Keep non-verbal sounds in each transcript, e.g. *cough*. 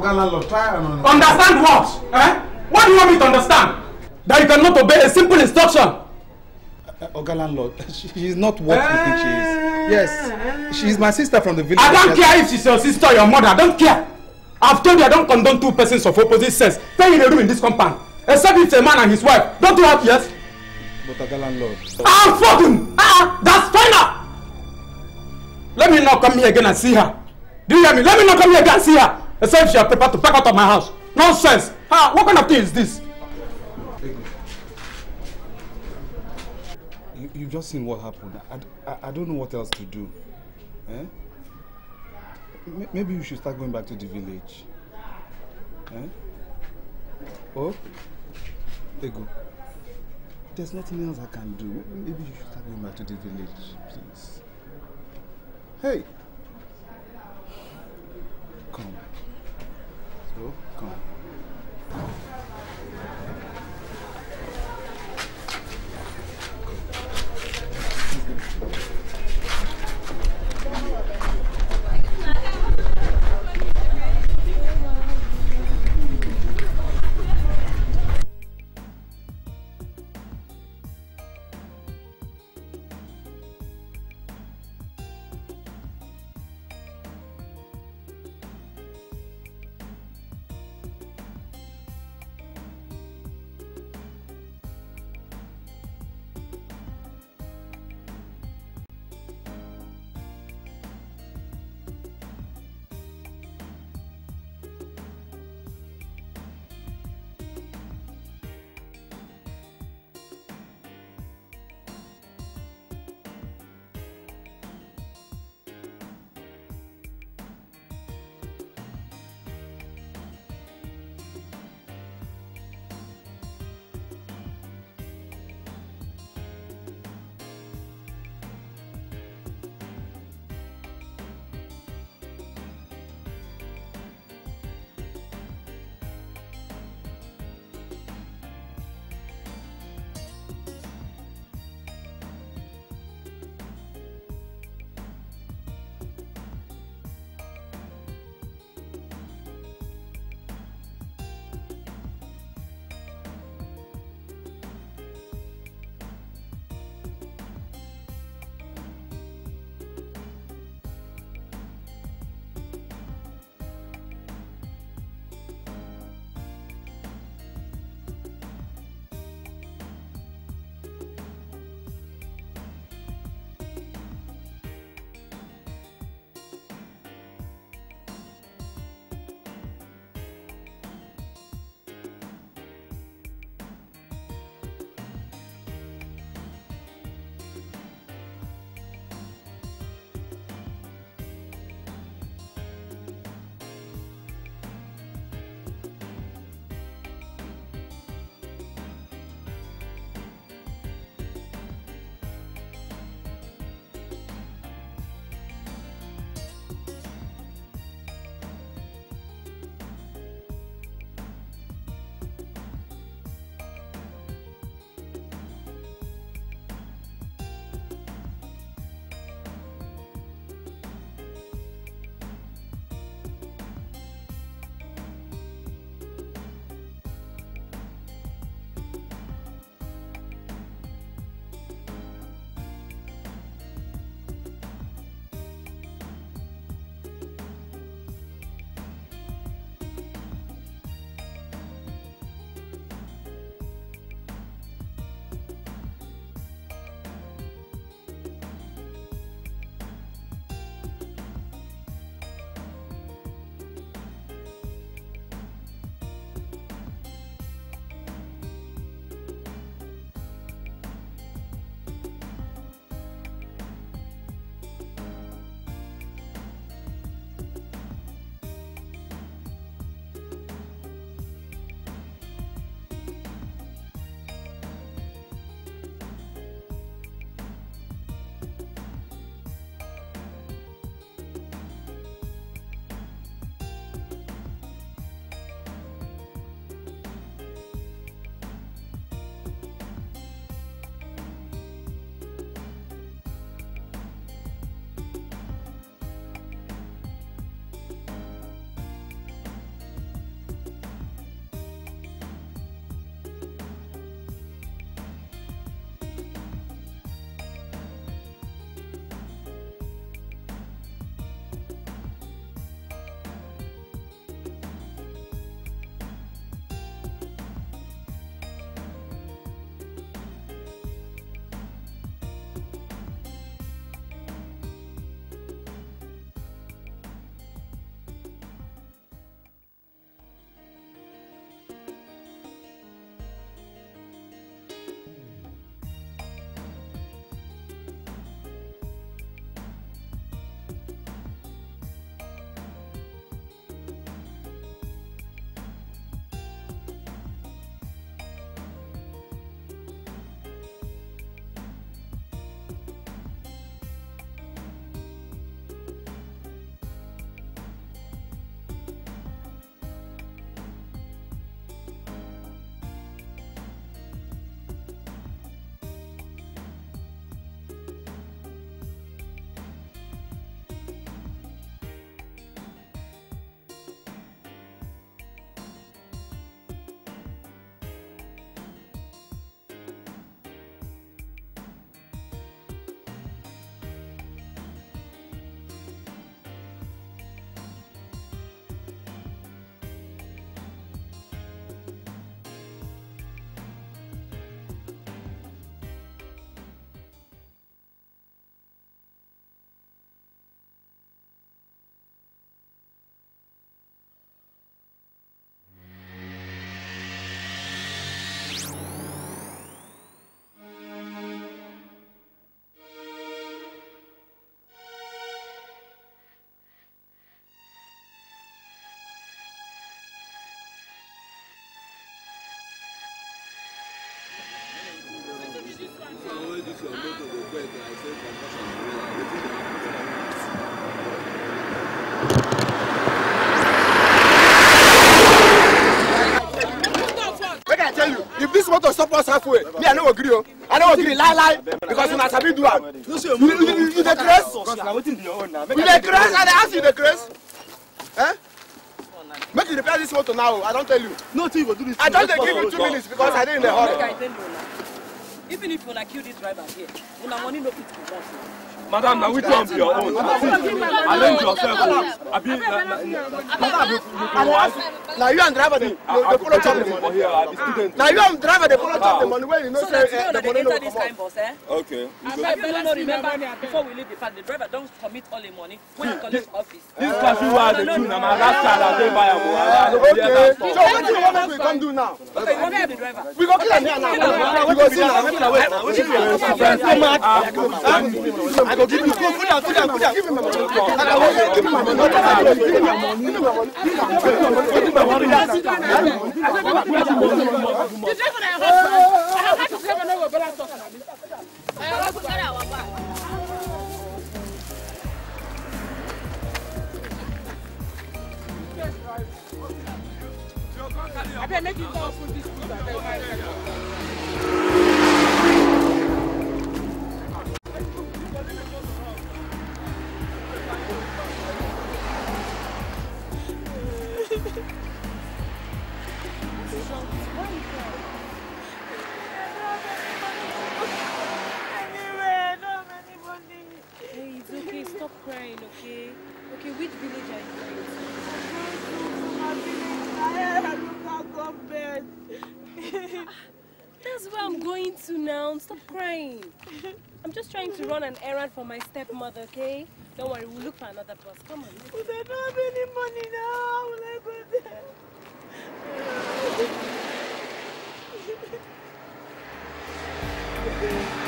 Try and understand. Understand what? Eh? What do you want me to understand? That you cannot obey a simple instruction. Uh, Oga Landlord, she is not what you think she is. Yes, she is my sister from the village. I don't care if she's your sister or your mother. I don't care. I've told you I don't condone two persons of opposite sex staying in a room in this compound. Except it's a man and his wife. Don't you have yes? But Oga Landlord. I'm fucking. Ah, that's final. Let me not come here again and see her. Do you hear me? Let me not come here again and see her. Except if you are prepared to pack out of my house. Nonsense. Ah, what kind of thing is this? You, you've just seen what happened. I, I, I don't know what else to do. Eh? M- maybe you should start going back to the village. Eh? Oh? Ego. There's nothing else I can do. Maybe you should start going back to the village, please. Hey! Come. So, to stop us halfway. Me, I no agree. Oh. I no agree. Lie, lie. Because una sabi do am. You dey craze? You dey craze? I dey ask you dey craze? Eh? Make you repair this motor now. I don tell you. No, you go do this. I don dey give you two minutes because I dey in a hurry even if una kill this driver here una money no fit comot Madam, now which one be your own? Arrange yourself. o. Abi, na you and driver dey I follow chop the money. I be na you and driver dey follow chop the money wey you know say eh, the money no bus eh Okay. you go- abeg make una remember before we leave the park the driver don commit all im money wey he collect office This cashew wey I dey do na my last card I dey buy am. o. I no go hear okay so wetin you wan make we come do now okay you wan kill the driver we go kill am here now we go see am i go give you go put am put am put am give me my money i go wait give me my money give me my money give me my money give me my money give me my money. Hey, Crying, okay? Okay, which village are you going to? *laughs* That's where I'm going to now. Stop crying. I'm just trying to run an errand for my stepmother, okay? Don't worry, we'll look for another bus. Come on. But I don't have any money now. How will I go there? Stop *laughs*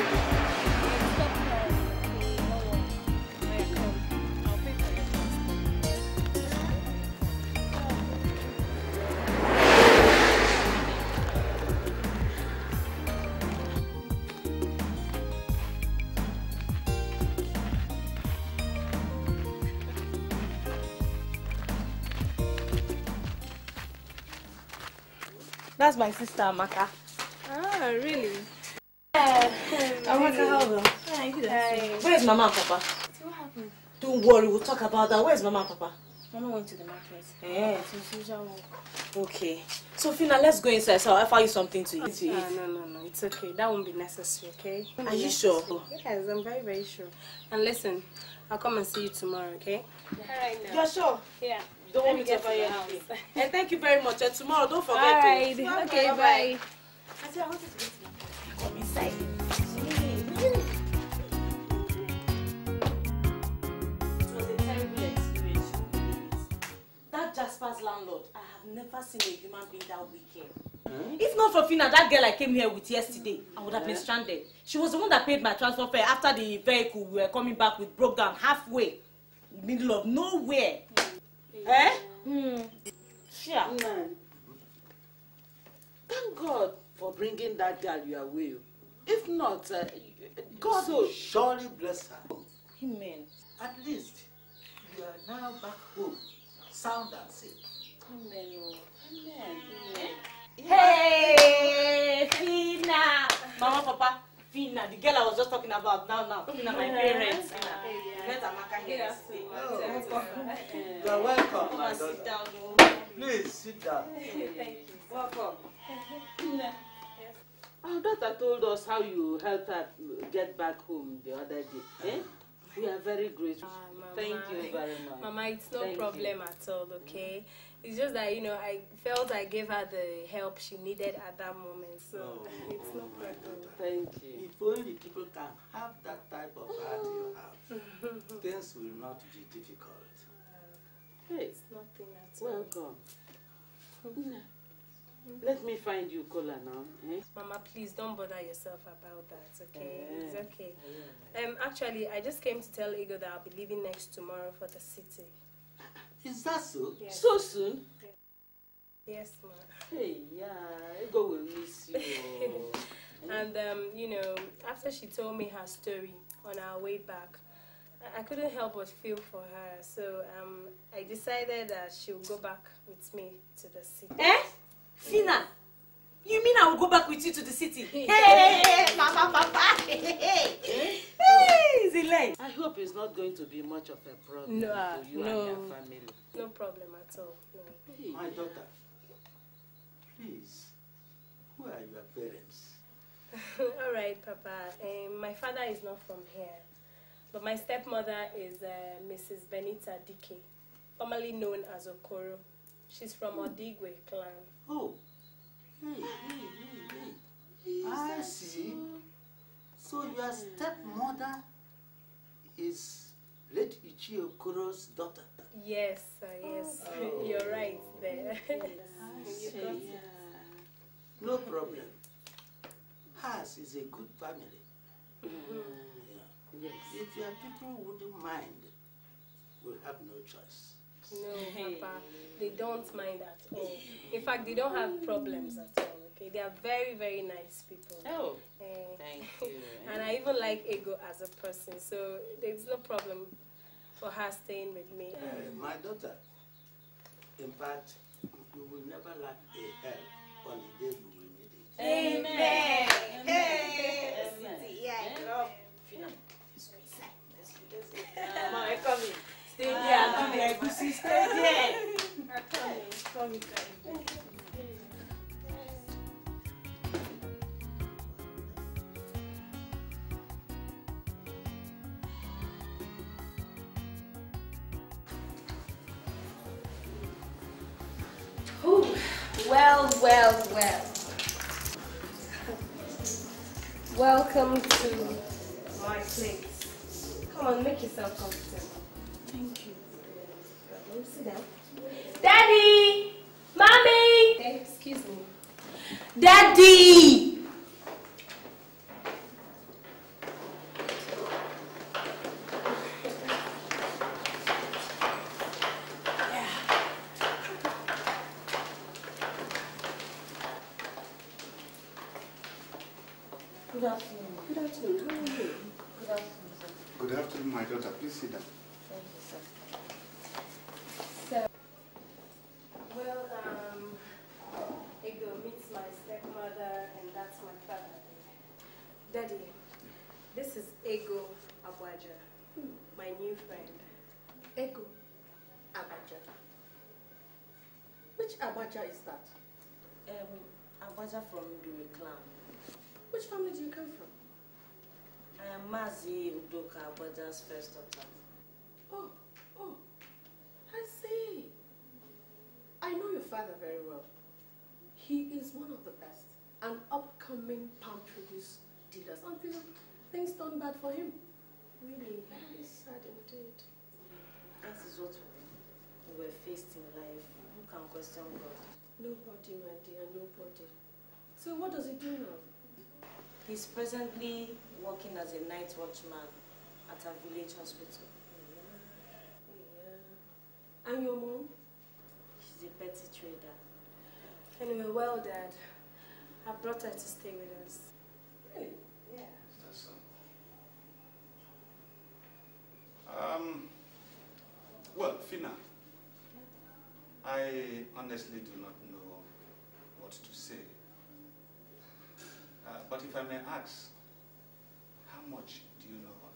That's my sister, Amaka. Ah, really? Yeah, Amaka, how well? Where's Mama and Papa? What happened? Don't worry, we'll talk about that. Where's Mama and Papa? Mama went to the market. Eh. So Suja won't. Okay. So, Phina, let's go inside so I'll offer you something to eat. To eat. Ah, no, no, no. It's okay. That won't be necessary, okay? Are you sure? Yes, I'm very, very sure. And listen, I'll come and see you tomorrow, okay? Alright now. You're sure? Yeah. Don't Let want me get offer to you the anything. house. *laughs* And thank you very much. And tomorrow, don't forget Alright. to. Okay, bye. I said, I wanted to get to Come inside. That Jasper's landlord, I have never seen a human being that wicked. If not for Fina, that girl I came here with yesterday, I would have been stranded. She was the one that paid my transfer fare after the vehicle we were coming back with broke down halfway, middle of nowhere. Eh? Hmm. Yeah. Thank God for bringing that girl your way. If not, uh, God will surely bless her. Amen. At least you are now back home, sound and safe. Hey, Fina! Mama, Papa, Fina, the girl I was just talking about now, now. Fina, my parents. Fina. Let Amaka here yesterday. You are welcome, Come and sit down. oh. Please sit down. Welcome. Our daughter told us how you helped her get back home the other day. Eh? We are very grateful. Ah, Mama. Thank you very much. Mama, it's no Thank you. problem at all, okay? It's just that, you know, I felt I gave her the help she needed at that moment, so it's no problem. Thank you. If only people can have that type of heart you have, *laughs* things will not be difficult. Hey, It's nothing at all. welcome. Nna, Let me find you cola now. Eh? Mama, please don't bother yourself about that, okay? Eh. It's okay. Um, actually, I just came to tell Ego that I'll be leaving next tomorrow for the city. Is that so? Yes. So soon? Yes, ma'am. Hey, yeah, Ego will miss you. *laughs* And um, you know, after she told me her story on our way back, I- I couldn't help but feel for her. So um, I decided that she'll go back with me to the city. Eh? Phina, You mean I will go back with you to the city? Hey, papa, papa. Hey, hey, Zile. I hope it's not going to be much of a problem No, uh, to you no. and your family. No problem at all. No. My daughter, please, who are your parents? *laughs* all right, Papa. Um, my father is not from here, but my stepmother is uh, Mrs. Benita Dike, formerly known as Okoro. She's from Odigwe clan. Oh, I see. So your stepmother is late Ichi Okoro's daughter. Yes, sir, yes. Oh. You're right there. You got it. No problem. Hers is a good family. Mm-hmm. Yeah. If your people wouldn't mind, we'll have no choice. No, *laughs* Papa, they don't mind at all. In fact, they don't have problems at all. Okay, they are very, very nice people. Oh, Eh, thank *laughs* you. and I even like Ego as a person, so there's no problem for her staying with me. Uh, my daughter, in fact, you will never lack a help on the day you will need it. Amen. Amen. Hey. Yeah, girl. Come on, I'm coming. Stay there. Egusi, there. Well, well, well. Welcome to my place. Come on, make yourself comfortable. Sit down. Daddy! Mommy! Excuse me. Daddy! Udoka first daughter. Oh, oh, I see. I know your father very well. He is one of the best, an upcoming palm produce dealers until things turn bad for him. Really, very sad indeed. That is what we were faced in life. Who can question God? Nobody, my dear, nobody. So what does he do now? He's presently working as a night watchman at a village hospital. Yeah. And your mom? She's a petty trader. Anyway, well, Dad, I brought her to stay with us. Really? Yeah. That's so. Um, well, Phina, I honestly do not know what to say. Uh, but if I may ask, how much do you know of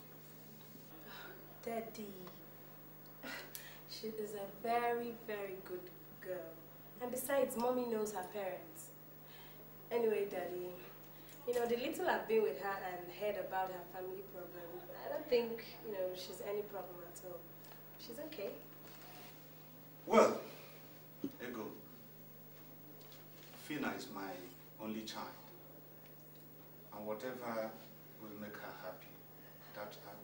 Daddy, *laughs* she is a very, very good girl. And besides, mommy knows her parents. Anyway, Daddy, you know, the little I've been with her and heard about her family problem, I don't think, you know, she's any problem at all. She's okay. Well, Ego, Phina is my only child. And whatever will make her happy, that I.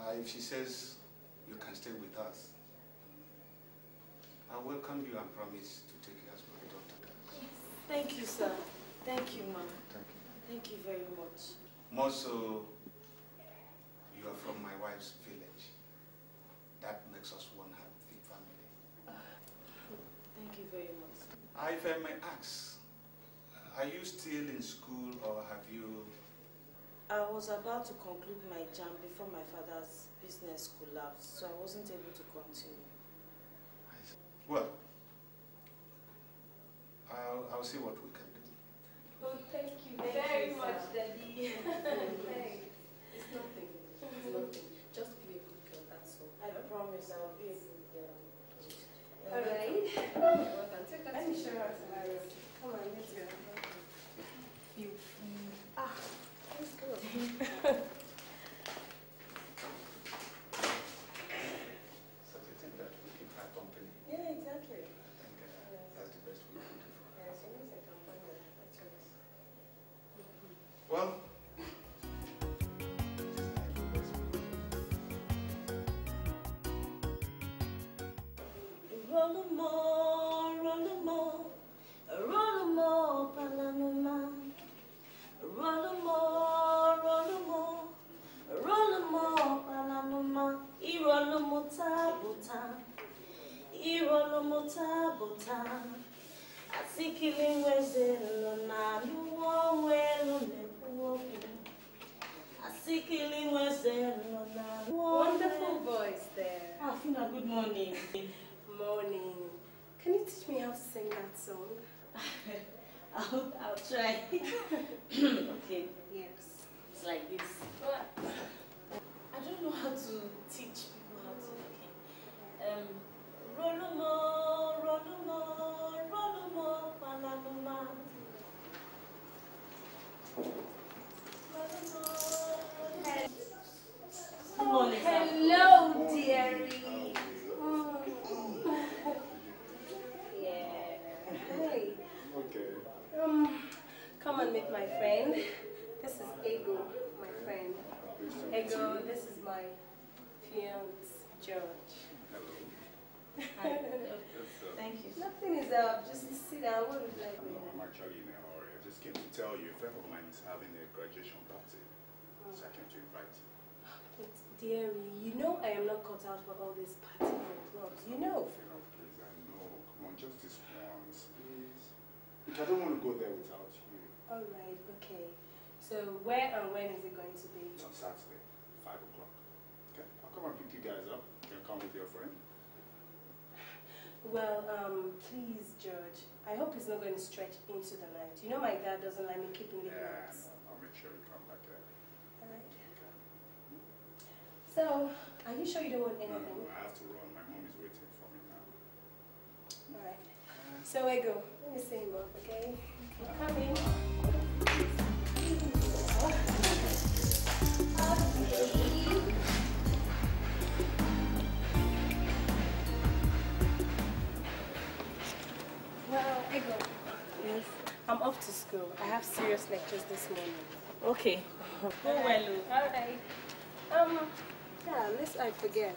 Uh, if she says you can stay with us, I welcome you and promise to take you as my daughter. Yes. Thank you, sir. Thank you, ma'am. Thank you. Thank you very much. More so, you are from my wife's village. That makes us one happy family. Thank you very much. Uh, if I may ask, are you still in school or have you I was about to conclude my jam before my father's business collapsed, so I wasn't able to continue. Well, I'll, I'll see what we can do. Oh, thank you Thank very you, much, sir. Daddy. *laughs* Thanks. It's nothing. It's nothing. Just be a good girl, that's all. I promise I'll be a good girl. All right. *laughs* Take that Let me to show her to Come on, let's go. You. Ah, let's go. Such Asikilingwezelo na nuwelo nekuwoku. Asikilingwezelo na Wonderful voice there. Ah, Phina, good morning. Morning. Can you teach me how to sing that song? *laughs* I'll, I'll try. *laughs* okay, Yes. it's like this. I don't know how to teach people how to. Okay. Um, Rolumo, Rolumo, Hello, dearie. yeah. Hey. okay. Come and meet my friend. This is Ego, my friend. Ego, this is my fiance, George. Hi. Thank you. Nothing is up. Just sit down. What would you like? No, I'm actually in a hurry. I just came to tell you a friend of mine is having a graduation party. Hmm. So I came to invite you. But dearie, you know I am not cut out for all these parties and clubs. You know. Oh, you know, please, I know. Come on, just this once, please. Look, I don't want to go there without you. All right. Okay. So where and when is it going to be? It's on Saturday, 5 o'clock. Okay, I'll come and pick you guys up. You can come with your friend. Well, um, please, George. I hope it's not going to stretch into the night. You know my dad doesn't like me keeping the Yeah, nights. I'll make sure you come back there. All right. So, are you sure you don't want anything? no, no, I have to run. My mom is waiting for me now. All right. So, I go. let me say him off, okay? I'm coming. Well, Ego. Yes. I'm off to school. I have serious lectures this morning. Okay. *laughs* Go well. oh. All right. Um, yeah, unless I forget.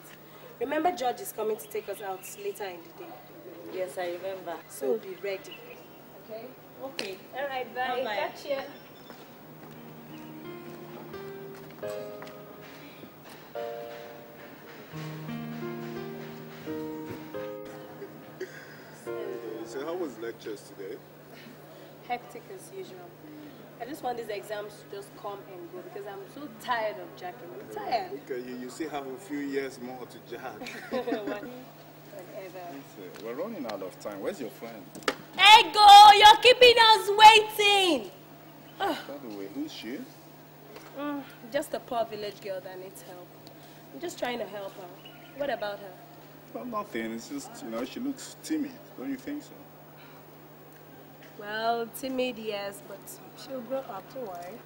Remember George is coming to take us out later in the day. Yes, I remember. So be ready. Okay? Okay. All right, bye. Bye-bye. Catch ya. So how was lectures today? Hectic as usual. I just want these exams to just come and go because I'm so tired of jacking. I'm tired. Okay, you, you still have a few years more to jack. *laughs* Whatever. We're running out of time. Where's your friend? Ego, you're keeping us waiting. By the way, who's she? Mm, just a poor village girl that needs help. I'm just trying to help her. What about her? Well, nothing. It's just, you know, she looks timid. Don't you think so? Well, timid, yes, but she'll grow up, don't worry.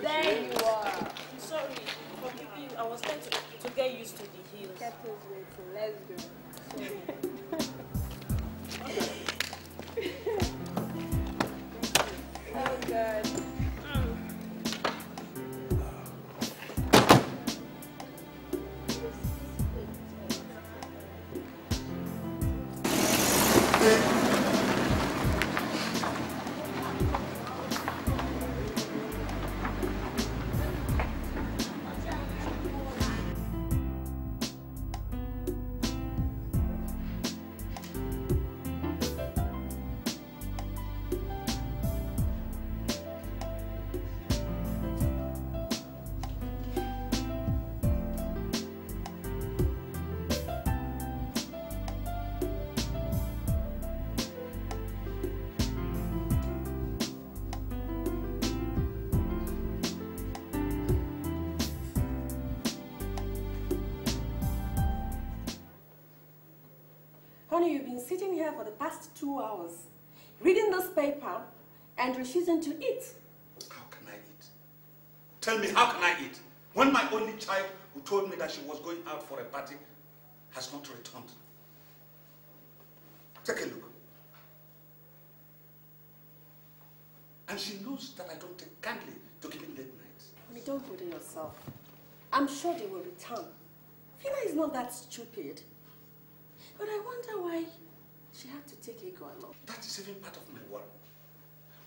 There you are. I'm sorry for keeping. I was trying to, to get used to the heels. Kept us waiting. Let's go. *laughs* *laughs* oh, God. Two hours, reading this paper and refusing to eat. How can I eat? Tell me, how can I eat? When my only child who told me that she was going out for a party has not returned. Take a look. And she knows that I don't take kindly to keeping late nights. Honey, don't bother yourself. I'm sure they will return. Phina is not that stupid. But I wonder why she had to take Ego along. That is even part of my worry.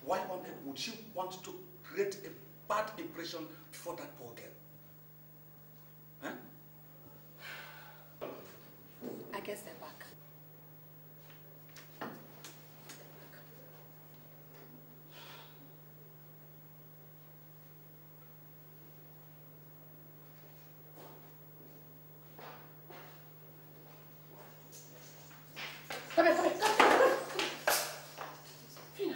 Why on earth would she want to create a bad impression before that poor girl? Huh? I guess they're. Come here, come here, come here, come here. Phina.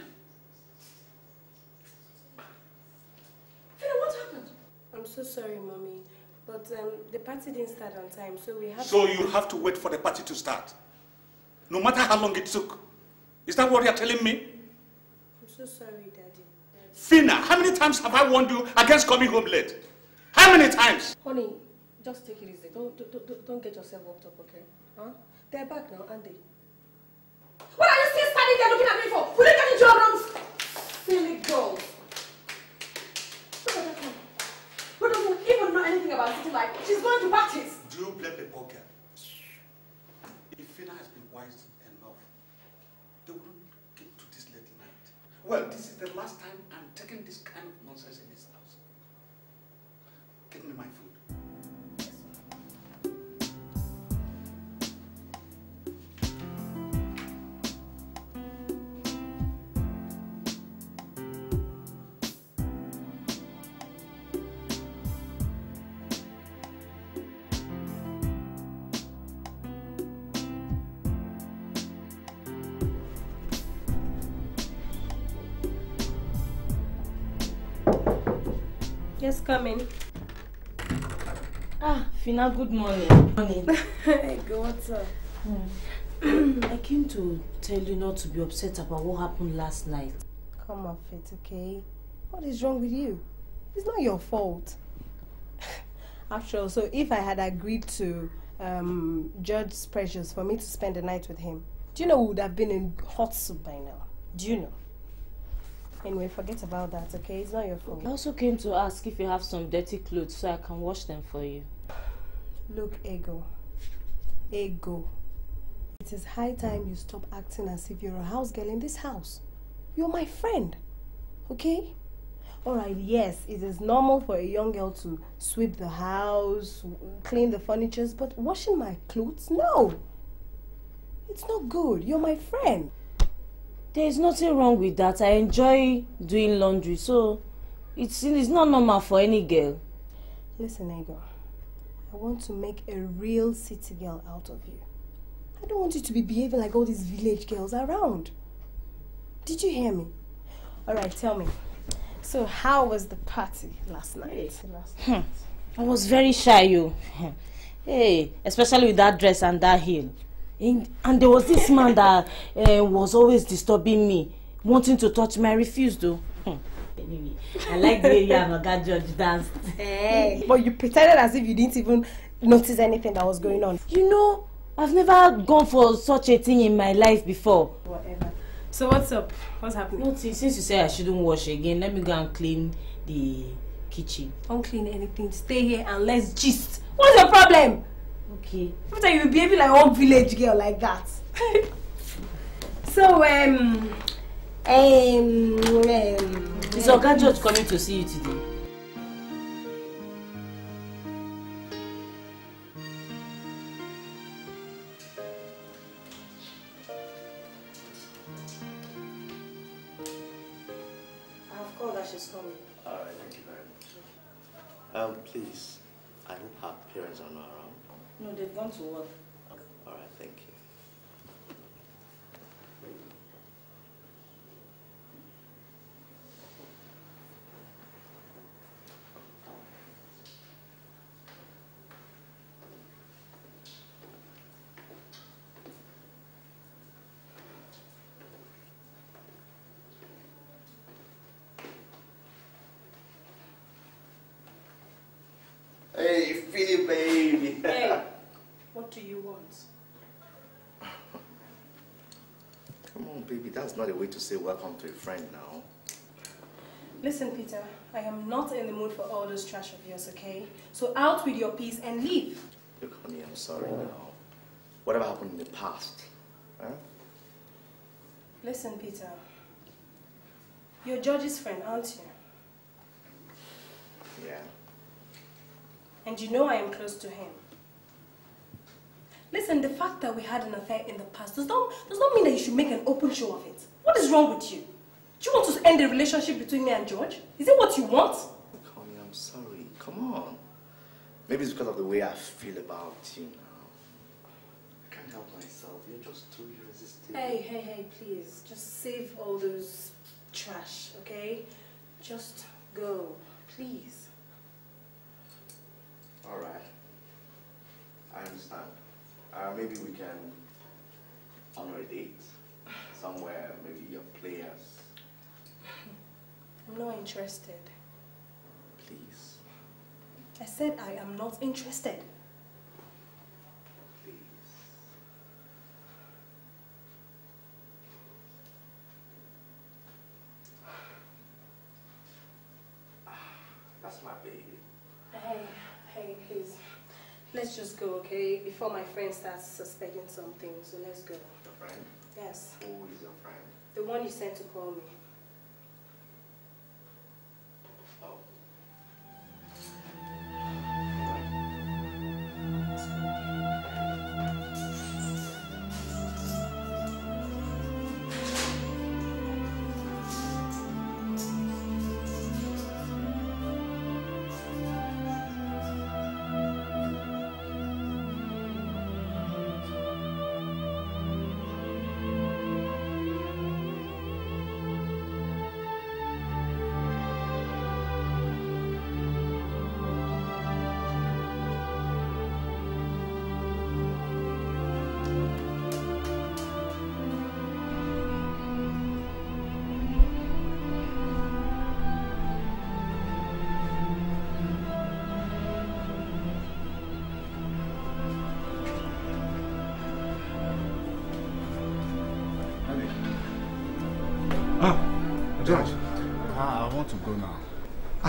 Phina, what happened? I'm so sorry, mommy. But um, the party didn't start on time, so we have So to... you have to wait for the party to start. No matter how long it took. Is that what you're telling me? I'm so sorry, Daddy. Phina, how many times have I warned you against coming home late? How many times? Honey, just take it easy. Don't, don't, don't, don't get yourself worked up, okay? Huh? They're back now, aren't they? What are you still standing there looking at me for? Will you get into your rooms? Silly girls. Look at that one. Who doesn't even know anything about city life? She's going to parties. Do you blame the girl? If Phina has been wise enough, they wouldn't get to this late night. Well, this is the last time In. Ah, Phina, good morning. *laughs* Morning. hey, go, what's up? I came to tell you not to be upset about what happened last night. Come off it, okay? What is wrong with you? It's not your fault. *laughs* After all, so if I had agreed to um, Judge Precious for me to spend the night with him, do you know we would have been in hot soup by now? Do you know? Anyway, forget about that, okay? It's not your fault. I also came to ask if you have some dirty clothes so I can wash them for you. Look, Ego. Ego. It is high time you stop acting as if you're a house girl in this house. You're my friend. Okay? Alright, yes, it is normal for a young girl to sweep the house, clean the furnitures, but washing my clothes? No! It's not good. You're my friend. There is nothing wrong with that. I enjoy doing laundry, so it's, it's not normal for any girl. Listen, Ego. I want to make a real city girl out of you. I don't want you to be behaving like all these village girls around. Did you hear me? Alright, tell me. So, how was the party last night? Last Hmm. I was very shy, you. *laughs* Hey, especially with that dress and that heel. And, and there was this man that uh, was always disturbing me, wanting to touch me. I refused, though. Hmm. Anyway, I like the way Oga George danced. Hey. But you pretended as if you didn't even notice anything that was going on. You know, I've never gone for such a thing in my life before. Whatever. So, what's up? What's happening? Nothing. Since you say I shouldn't wash again, let me go and clean the kitchen. Don't clean anything. Stay here and let's gist. What's your problem? Okay. Time you behaving like one village girl like that. *laughs* so, um, um, um. Is Oga George coming to see you today? Pretty baby. *laughs* Hey, what do you want? Come on, baby. That's not a way to say welcome to a friend now. Listen, Peter, I am not in the mood for all this trash of yours, okay? So out with your piece and leave. Look, honey, I'm sorry now. Whatever happened in the past? Huh? Listen, Peter. You're George's friend, aren't you? Yeah. And you know I am close to him. Listen, the fact that we had an affair in the past does not, does not mean that you should make an open show of it. What is wrong with you? Do you want to end the relationship between me and George? Is it what you want? Honey, I'm sorry. Come on. Maybe it's because of the way I feel about you now. I can't help myself. You're just too irresistible. Hey, hey, hey, please. Just save all those trash, okay? Just go, please. All right. I understand. Uh, maybe we can honor a date somewhere, maybe your players. I'm not interested. Please. I said I am not interested. That's my baby. Hey, hey, please. Let's just go, okay? Before my friend starts suspecting something. So let's go. Your friend? Yes. Who is your friend? The one you sent to call me.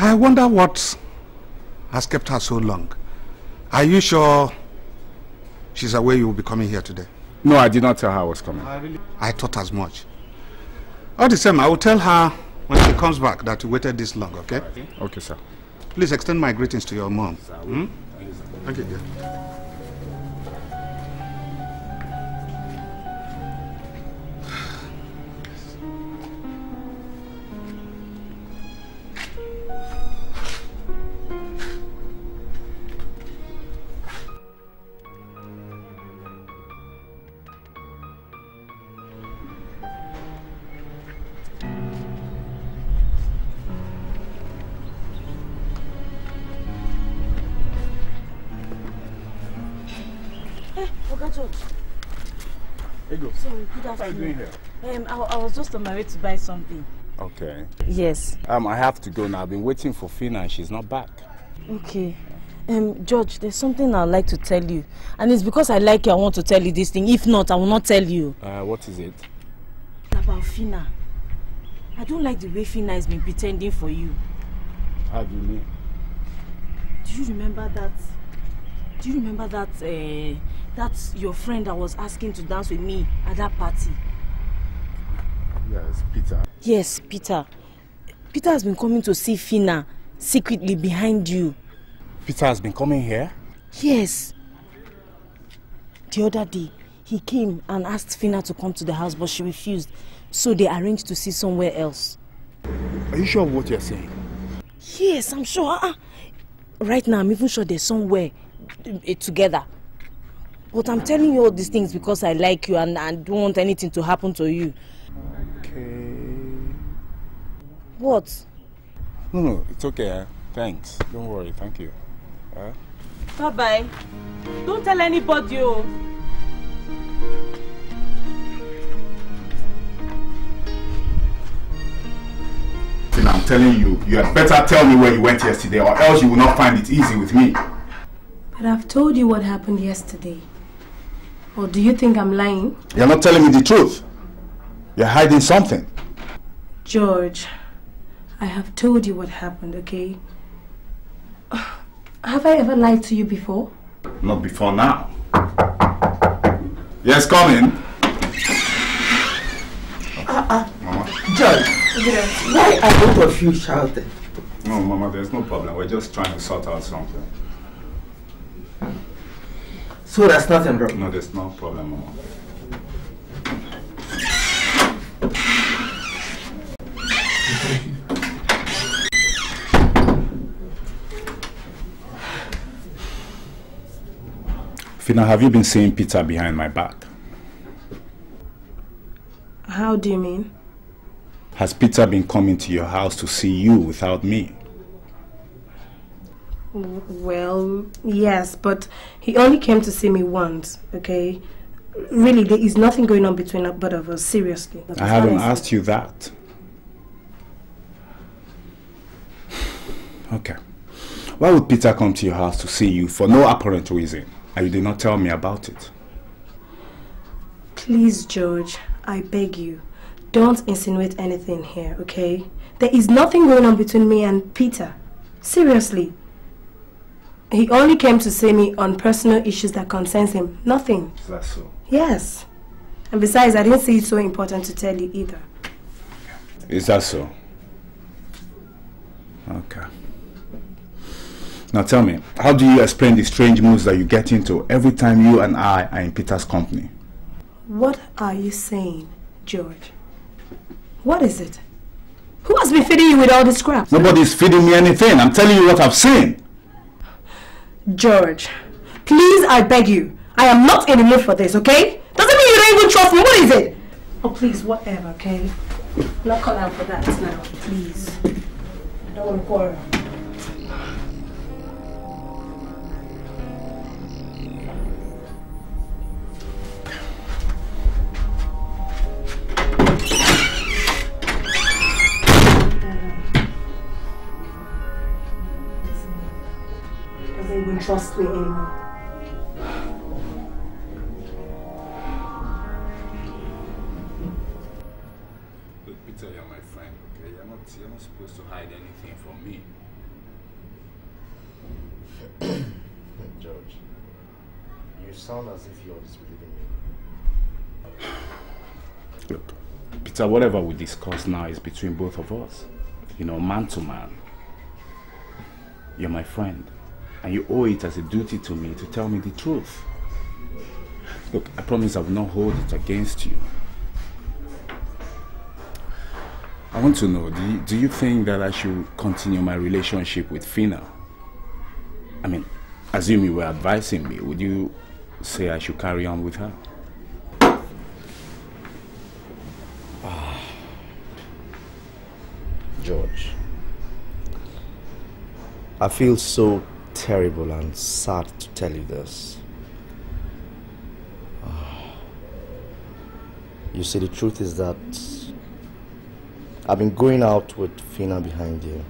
I wonder what has kept her so long. Are you sure she's aware you will be coming here today? No, I did not tell her I was coming. I thought as much. All the same, I will tell her when she comes back that you waited this long, okay? Okay, sir. Please extend my greetings to your mom. Hmm? Thank you, dear. Just on my way to buy something. Okay. Yes. Um, I have to go now. I've been waiting for Phina and she's not back. Okay. Um, George, there's something I'd like to tell you. And it's because I like you, I want to tell you this thing. If not, I will not tell you. Uh, what is it? About Phina. I don't like the way Phina has been pretending for you. How do you mean? Do you remember that? Do you remember that? Uh, that's your friend that was asking to dance with me at that party. Yes, Peter. Yes, Peter. Peter has been coming to see Phina secretly behind you. Peter has been coming here? Yes. The other day, he came and asked Phina to come to the house, but she refused. So they arranged to see somewhere else. Are you sure of what you're saying? Yes, I'm sure. Uh-uh. Right now, I'm even sure they're somewhere uh, together. But I'm telling you all these things because I like you and I don't want anything to happen to you. Okay. What? No, no, it's okay. eh? Thanks. Don't worry. Thank you. Uh, Bye bye. Don't tell anybody. Oh. I'm telling you, you had better tell me where you went yesterday or else you will not find it easy with me. But I've told you what happened yesterday. Or do you think I'm lying? You're not telling me the truth. You're hiding something. George, I have told you what happened, okay? *sighs* Have I ever lied to you before? Not before now. Yes, come in. Uh-uh. Mama. George, why are both of you shouting? No, Mama, there's no problem. We're just trying to sort out something. So there's nothing wrong? No, there's no problem, Mama. Phina, have you been seeing Peter behind my back? How do you mean? Has Peter been coming to your house to see you without me? Well, yes, but he only came to see me once, okay? Really, there is nothing going on between both of us, seriously. I haven't asked you that. *sighs* Okay. Why would Peter come to your house to see you for no apparent reason and you did not tell me about it? Please, George, I beg you, don't insinuate anything here, okay? There is nothing going on between me and Peter. Seriously. He only came to see me on personal issues that concerns him. Nothing. Is that so? Yes. And besides, I didn't see it so important to tell you either. Is that so? Okay. Now tell me, how do you explain the strange moods that you get into every time you and I are in Peter's company? What are you saying, George? What is it? Who has been feeding you with all this crap? Nobody's feeding me anything. I'm telling you what I've seen. George, please, I beg you. I am not in the mood for this, okay? Doesn't mean you don't even trust me. What is it? Oh, please, whatever, okay? Not call out for that now, please. I don't want to quarrel. Trust me anymore. Look, Peter, you're my friend, okay? You're not, you're not supposed to hide anything from me. *coughs* George, you sound as if you're disbelieving me. Look, Peter, whatever we discuss now is between both of us. You know, man to man. You're my friend. And you owe it as a duty to me to tell me the truth. Look, I promise I will not hold it against you. I want to know, do you, do you think that I should continue my relationship with Phina? I mean, assume you were advising me, would you say I should carry on with her? Ah. George, I feel so terrible and sad to tell you this. Ah. You see, the truth is that I've been going out with Phina behind you.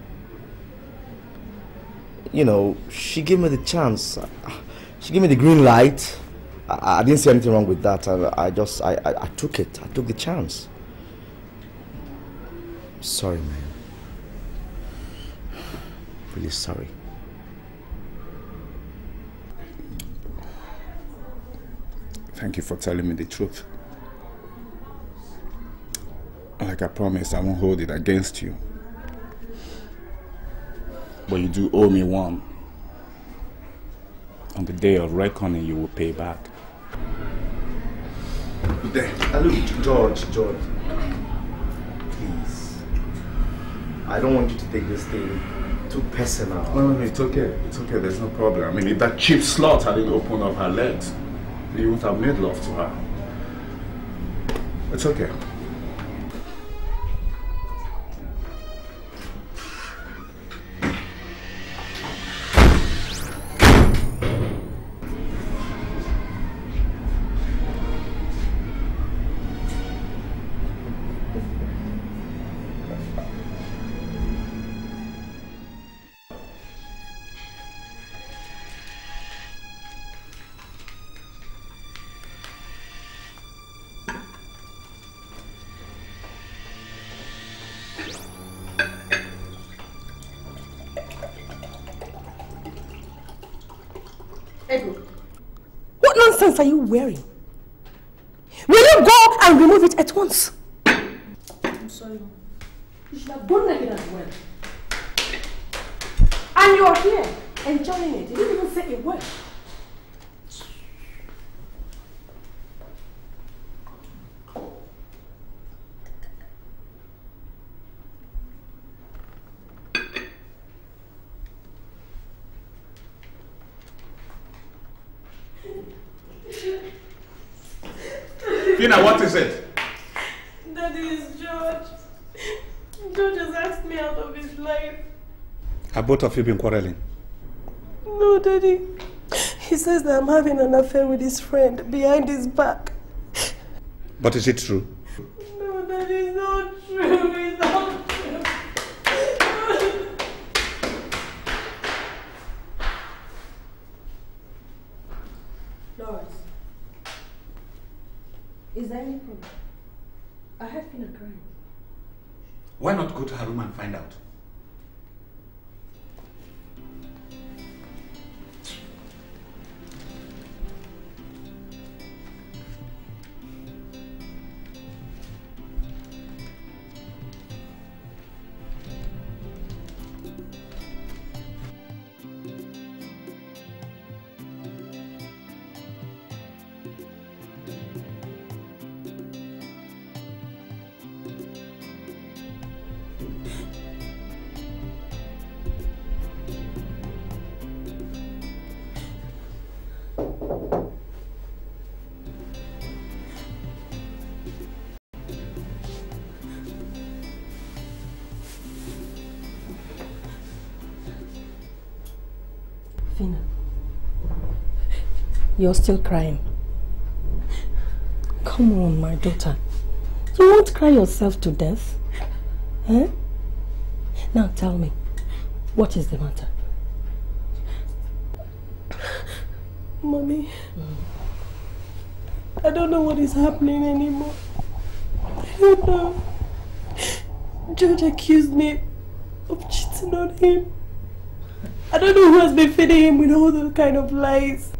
You know, she gave me the chance. She gave me the green light. I, I didn't see anything wrong with that. I, I just, I, I, I took it. I took the chance. Sorry, man. Really sorry. Thank you for telling me the truth. Like I promised, I won't hold it against you. But you do owe me one. On the day of reckoning, you will pay back. There. Look, George, George. Please. I don't want you to take this thing too personal. No, no, no, it's okay. It's okay, there's no problem. I mean, if that cheap slut hadn't opened up her legs, you would have made love to her. It's okay. Pants are you wearing? Will you go and remove it at once? I'm sorry, You should have gone naked as well. And you're here, enjoying it. You didn't even say a word. Phina, what is it? Daddy is George. George has asked me out of his life. Have both of you been quarreling? No, Daddy. He says that I'm having an affair with his friend behind his back. But is it true? You're still crying. Come on, my daughter. You won't cry yourself to death. Huh? Now tell me, what is the matter? Mommy, I don't know what is happening anymore. I don't know. George accused me of cheating on him. I don't know who has been feeding him with all those kind of lies.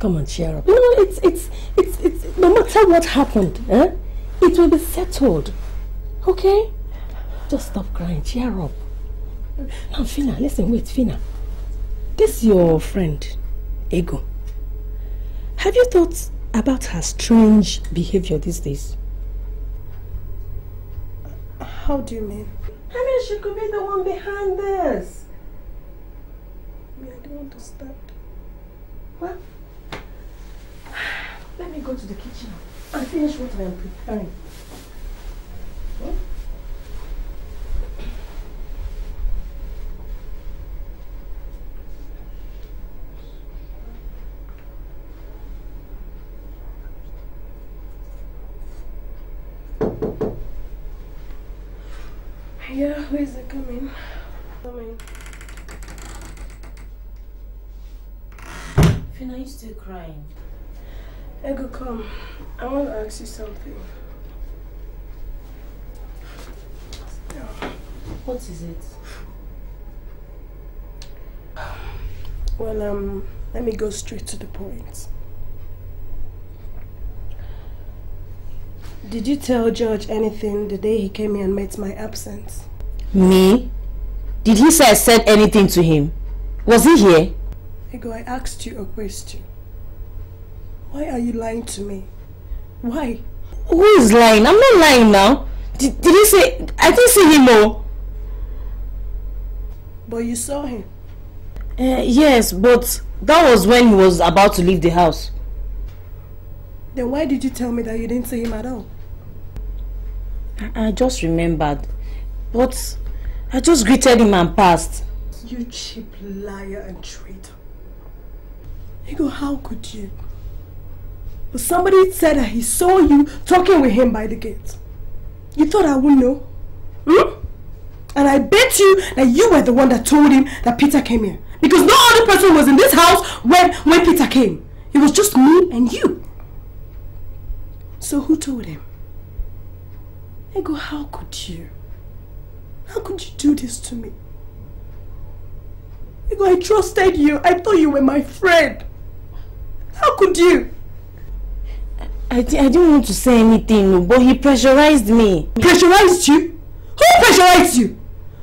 Come on, cheer up. You know, it's, it's, it's, it's, no matter what happened, eh? It will be settled. Okay? Just stop crying, cheer up. Now, Phina, listen, wait, Phina. This your friend, Ego. Have you thought about her strange behavior these days? How do you mean? I mean, she could be the one behind this. I don't understand. Well, let me go to the kitchen and finish what I am preparing. Yeah, who is it coming? Coming. Phina, you still crying? Ego, come. I want to ask you something. What is it? Well, um, let me go straight to the point. Did you tell George anything the day he came here and met my absence? Me? Did he say I said anything to him? Was he here? Ego, I asked you a question. Why are you lying to me? Why? Who is lying? I'm not lying now. Did, did he say... I didn't see him, oh. But you saw him. Uh, yes, but that was when he was about to leave the house. Then why did you tell me that you didn't see him at all? I, I just remembered. But I just greeted him and passed. You cheap liar and traitor. Ego, how could you? But somebody said that he saw you talking with him by the gate. You thought I wouldn't know? Hmm? And I bet you that you were the one that told him that Peter came here. Because no other person was in this house when, when Peter came. It was just me and you. So who told him? Ego, how could you? How could you do this to me? Ego, I trusted you. I thought you were my friend. How could you? I, di- I didn't want to say anything, but he pressurized me. Pressurized you? Who pressurized you?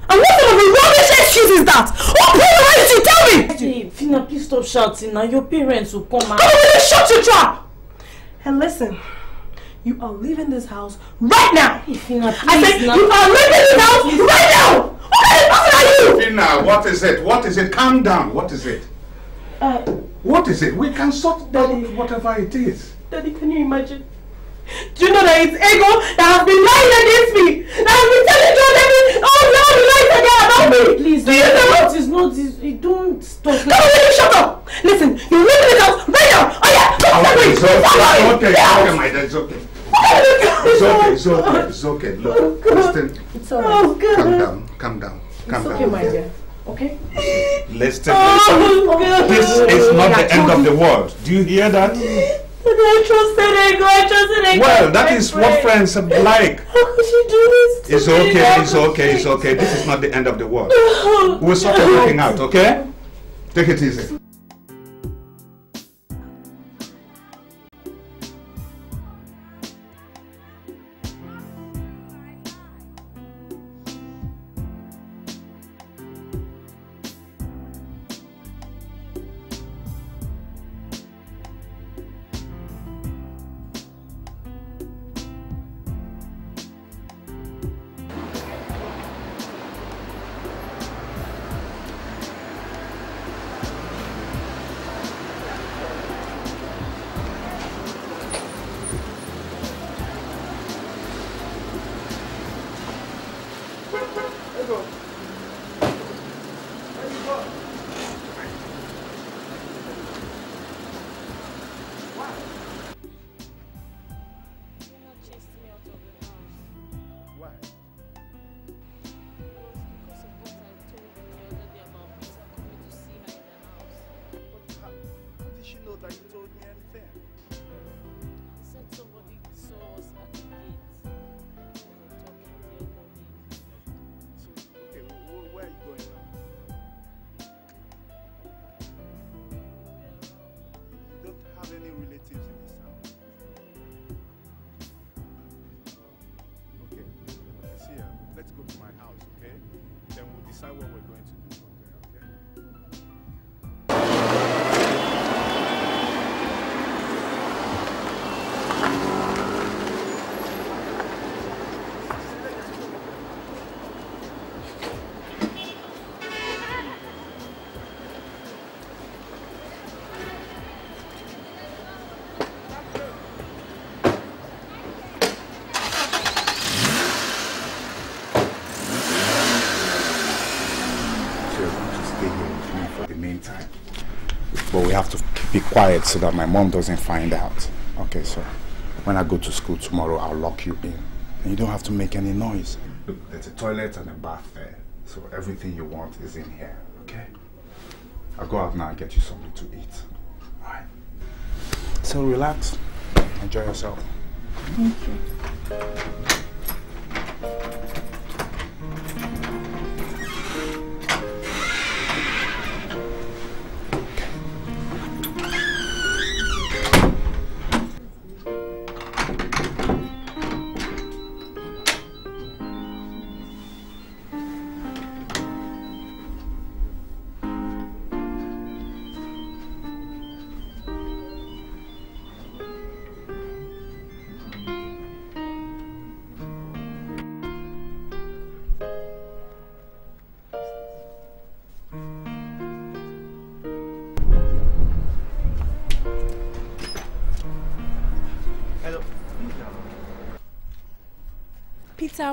And what kind of a rubbish excuse is that? Who pressurized you? Tell me! Hey, Phina, please stop shouting now. Your parents will come out. Come on, shut your trap! And listen, you are leaving this house right now! Phina, I said now. you are leaving this house right now! What kind of person are you? Phina, what is it? What is it? Calm down. What is it? Uh, What is it? We can sort out whatever it is. Daddy, can you imagine? Do you know that it's Ego that has been lying against me? That has been telling John every oh no, he lies again about me! Please, Do you know? it is not. It's, it don't stop. Come on, you shut up! Listen, you're leaving this house right now! Oh yeah, come on, Okay, it's okay, Come on, it's okay, it's out. okay, my dear, it's okay. It's okay, it's okay, it's okay. Look, listen, It's alright. calm down, calm down, calm It's down. okay, my dear. Okay? Listen, Oh, listen. God. This is not the end of the world. Do you hear that? *laughs* I trusted Ego, I trusted Ego. Well, that is is what friends are like. *laughs* How could she do this to It's me? okay, How it's okay, it's okay. This is not the end of the world. No. We'll sort everything out, okay? Take it easy. Quiet so that my mom doesn't find out. Okay, so when I go to school tomorrow, I'll lock you in. And you don't have to make any noise. Look, there's a toilet and a bath there. So everything you want is in here, okay? I'll go out now and get you something to eat. Alright? So relax. Enjoy yourself. Thank you.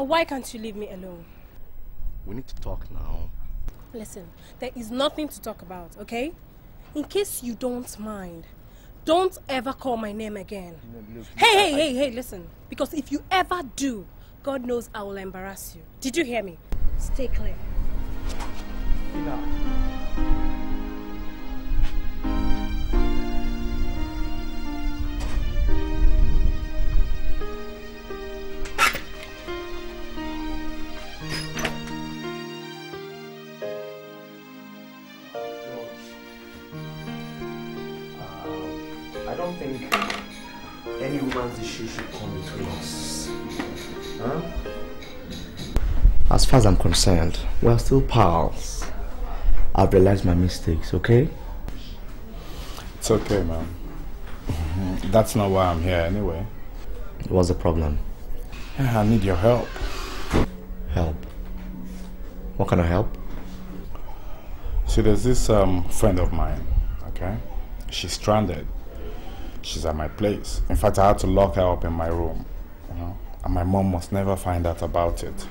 Why can't you leave me alone? We need to talk now. Listen, there is nothing to talk about, okay? In case you don't mind, don't ever call my name again. Hey, hey, hey, hey, listen. Because if you ever do, God knows I will embarrass you. Did you hear me? Stay clear. I issue should come between us. Huh? As far as I'm concerned, we're still pals. I've realized my mistakes, okay? It's okay, man. That's not why I'm here anyway. What's the problem? Yeah, I need your help. Help? What kind of help? See, there's this um, friend of mine, okay? She's stranded. She's at my place. In fact, I had to lock her up in my room, you know? And my mom must never find out about it.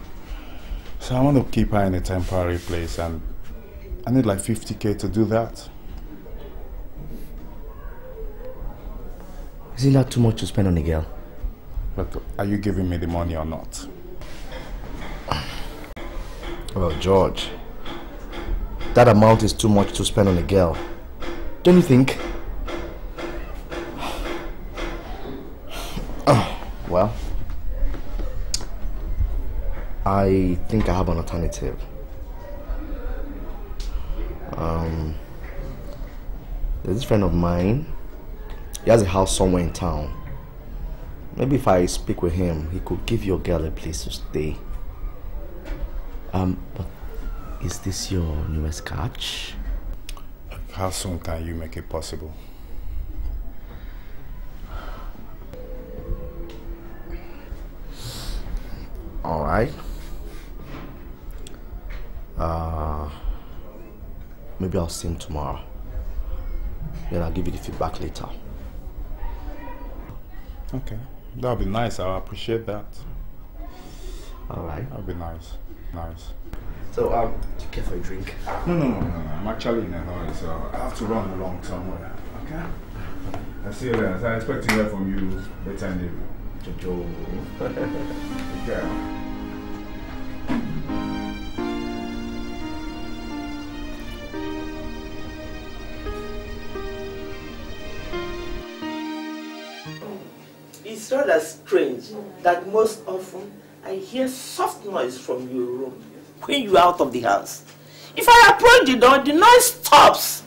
So I want to keep her in a temporary place and I need like 50k to do that. Isn't that too much to spend on a girl? But are you giving me the money or not? Well, George, that amount is too much to spend on a girl. Don't you think? Well, I think I have an alternative. Um, there's this friend of mine. He has a house somewhere in town. Maybe if I speak with him, he could give your girl a place to stay. Um, but is this your newest catch? How soon can you make it possible? All right. Uh, maybe I'll see him tomorrow. Then I'll give you the feedback later. Okay. That'll be nice. I'll appreciate that. All right. That'll be nice. Nice. So, um, do you care for a drink? No, no, no, no, no. I'm actually in a hurry, so I have to run along somewhere. Okay? I'll see you later. So I expect to hear from you later in the evening. Jojo. Take care. *laughs* It's rather strange that most often I hear soft noise from your room when you are out of the house. If I approach the door, the noise stops.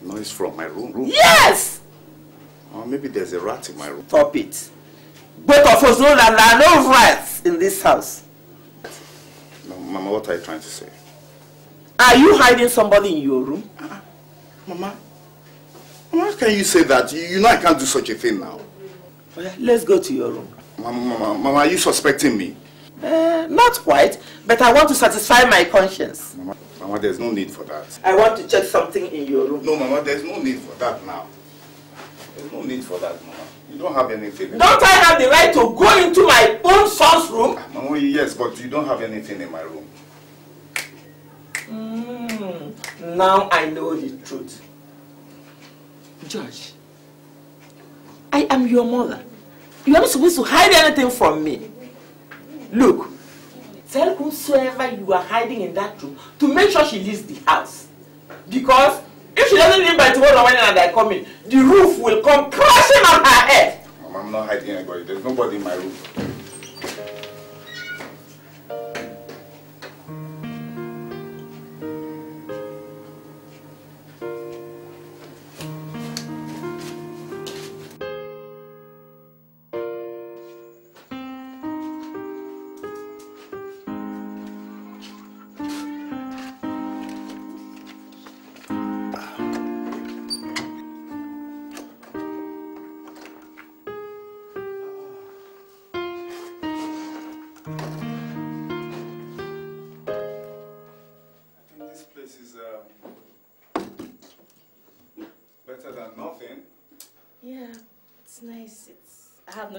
Noise from my room? Yes! Or maybe there's a rat in my room. Stop it. Both of us know that there are no rats in this house. No, Mama, what are you trying to say? Are you hiding somebody in your room? Mama, Mama, how can you say that? You, you know I can't do such a thing now. Well, let's go to your room. Mama, Mama, Mama, are you suspecting me? Uh, not quite, but I want to satisfy my conscience. Mama, Mama, there's no need for that. I want to check something in your room. No, Mama, there's no need for that now. There's no need for that, Mama. You don't have anything. Don't I have the right to go into my own son's room? Mama, yes, but you don't have anything in my room. Mm, now I know the truth. George, I am your mother. You are not supposed to hide anything from me. Look, tell whosoever you are hiding in that room to make sure she leaves the house. Because if she doesn't leave by tomorrow morning and I come in, the roof will come crashing on her head. Mama, I'm not hiding anybody. There's nobody in my room.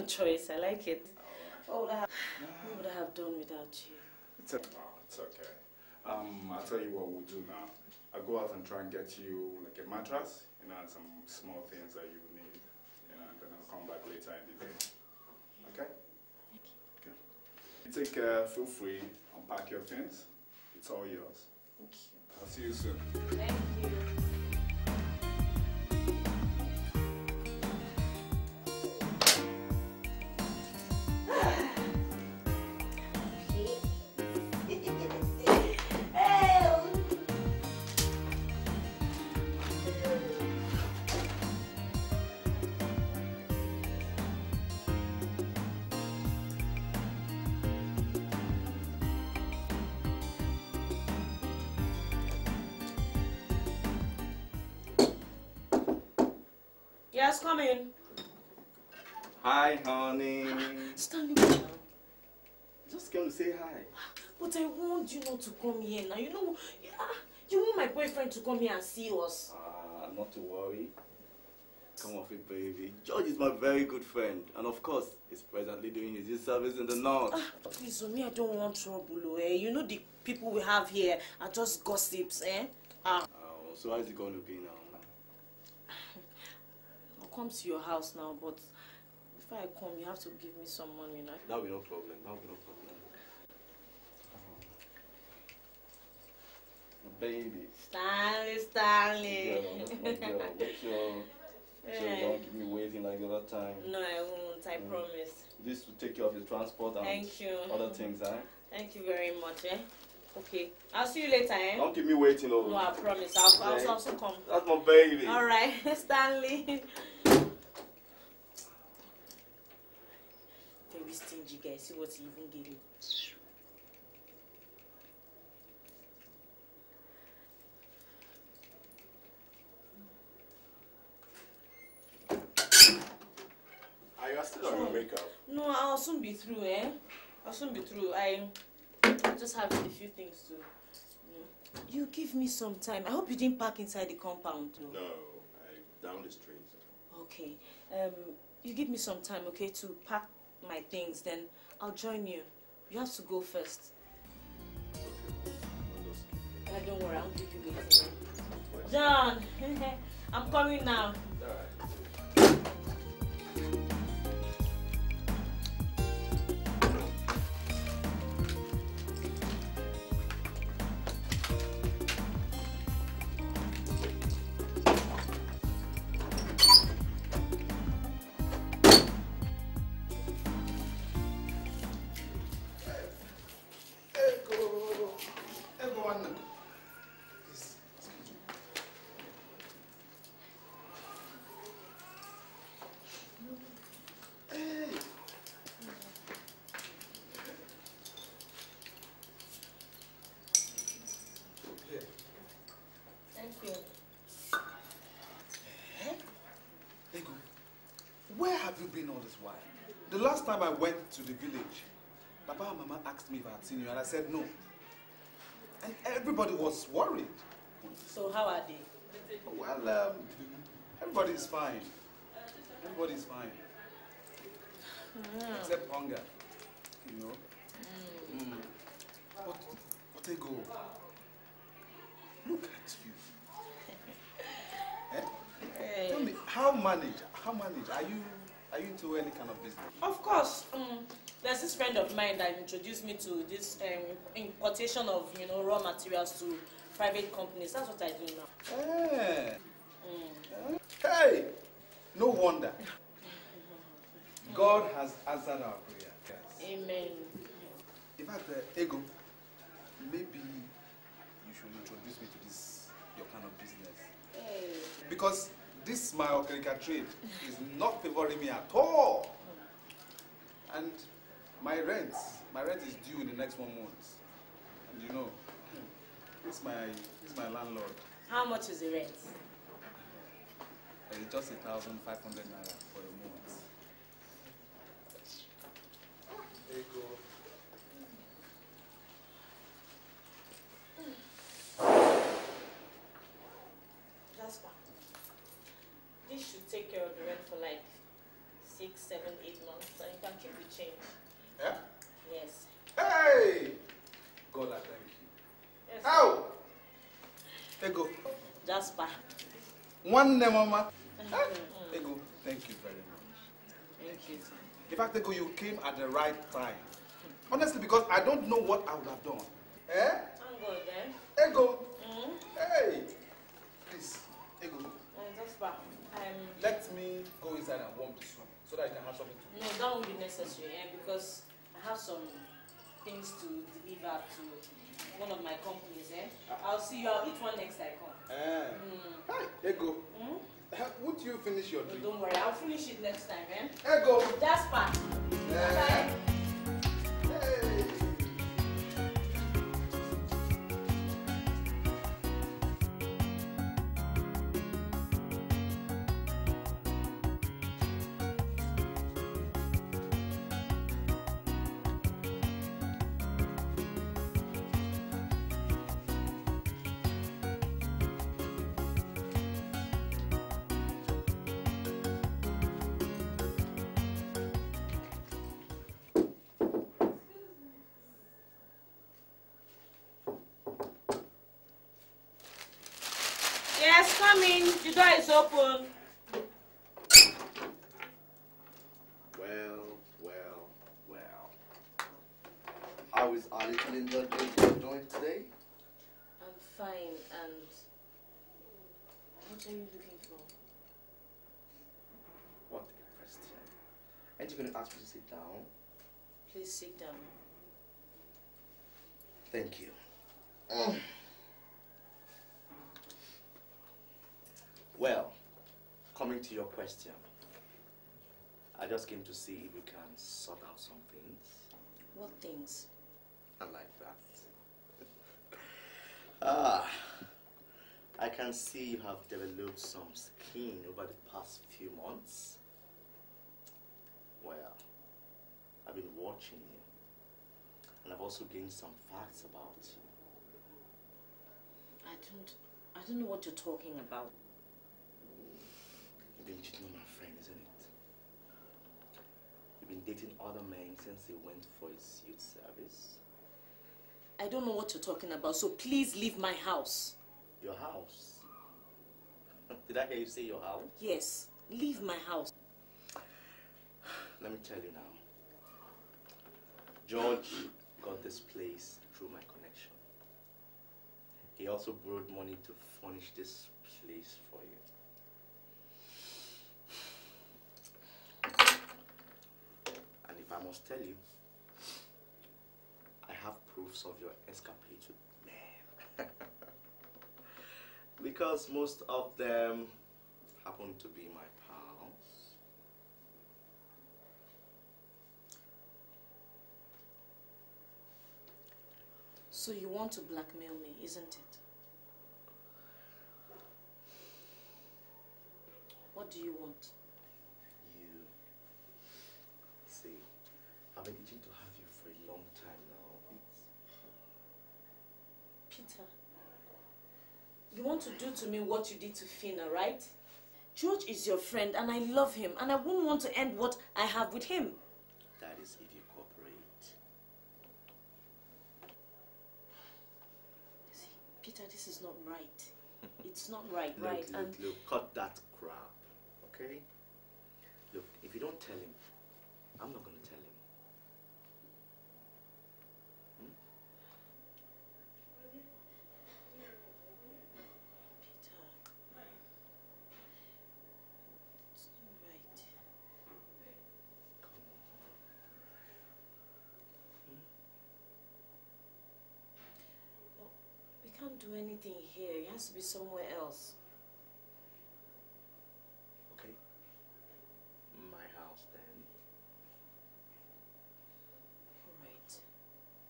No choice. I like it. What would I have, what would I have done without you? It's, a, it's okay. Um, I'll tell you what we'll do now. I'll go out and try and get you like a mattress, you know, and some small things that you need, you know, and then I'll come back later in the day. Okay? Okay. You take care, feel free, unpack your things. It's all yours. Thank you. I'll see you soon. Thank you. Yes, come in. Hi, honey. Stanley. Just came to say hi. But I want you not to come here now. You know, yeah, you want my boyfriend to come here and see us. Ah, not to worry. Come off it, baby. George is my very good friend, and of course, he's presently doing his youth service in the north. Ah, please, me, I don't want trouble, eh? You know the people we have here are just gossips, eh? Ah. Oh, so how is it going to be now? I'll come to your house now, but before I come, you have to give me some money, you know? That'll be no problem. That'll be no problem. Baby. Stanley, Stanley. Girl, my girl. Make sure, make sure you don't keep me waiting like the other time. No, I won't, I Mm. promise. This will take care of your transport and Thank you. other things, eh? Thank you very much, eh? Okay, I'll see you later, eh? Don't keep me waiting, oh. No, I promise. I'll, I'll Okay. also come. That's my baby. All right, *laughs* Stanley. Very stingy guy. See what he even gave me. Are you still on your makeup? No, I'll soon be through, eh? I'll soon be through. I I just have a few things to. You, know. you give me some time. I hope you didn't park inside the compound. No, I down the street. Okay. Um, you give me some time, okay, to pack my things. Then I'll join you. You have to go first. Uh, don't worry, I'll give you later. John, *laughs* I'm coming now. Where have you been all this while? The last time I went to the village, Papa and Mama asked me if I had seen you, and I said no. And everybody was worried. So how are they? Well, um, everybody is fine. Everybody is fine. Except hunger, you know. Mm. But, but Ego, look at you. *laughs* Eh? Tell me, how manage? How manage? Are you are you into any kind of business? Of course. Um, there's this friend of mine that introduced me to this um, importation of you know raw materials to private companies. That's what I do now. Eh. Mm. Hey, no wonder. God has answered our prayer. Yes. Amen. In fact, uh, Ego, maybe you should introduce me to this your kind of business Hey. because this my okrika trade is not favoring me at all. And my rent, my rent is due in the next one month. And you know, *laughs* this my this my landlord. How much is the rent? It's just a thousand five hundred naira for a month. Ego. Jasper. One name, Mama. Ego, thank you very much. Thank you. In fact, Ego, you came at the right time. Honestly, because I don't know what I would have done. Eh? Thank God, eh? Ego. Mm. Hey! Please, Ego, Uh, Jasper, um, let me go inside and warm the soup so that you can have something to no, that won't be necessary, eh? Because I have some things to deliver to one of my companies, eh? I'll see you. I'll eat one next time come. Eh. Mm. Hi, Ego. Mm? Would you finish your No, drink? don't worry, I'll finish it next time, eh? Ego. Jasper. Eh. Bye. Come in. The door is open. Well, well, well. How is our little angel doing doing today? I'm fine and what are you looking for? What a question. Aren't you going to ask me to sit down? Please sit down. Thank you. Mm. Well, coming to your question, I just came to see if we can sort out some things. What things? I like that. *laughs* ah, I can see you have developed some skin over the past few months. Well, I've been watching you, and I've also gained some facts about you. I don't I don't know what you're talking about. You've been cheating on my friend, isn't it? You've been dating other men since he went for his youth service. I don't know what you're talking about, so please leave my house. Your house. *laughs* Did I hear you say your house? Yes, leave my house. Let me tell you now. George got this place through my connection. He also borrowed money to furnish this place for you. I must tell you, I have proofs of your escapade with men. *laughs* because most of them happen to be my pals. So you want to blackmail me, isn't it? What do you want? You see, I've been itching to have you for a long time now. It's Peter, you want to do to me what you did to Phina, right? George is your friend and I love him and I wouldn't want to end what I have with him. that is if you cooperate. See, Peter, this is not right. *laughs* It's not right, Look, right? look, and look, cut that crap, okay? Look, if you don't tell him, I'm not gonna tell him. Hmm? it's not right. Well, we can't do anything here. It has to be somewhere else. Okay. My house then. All right.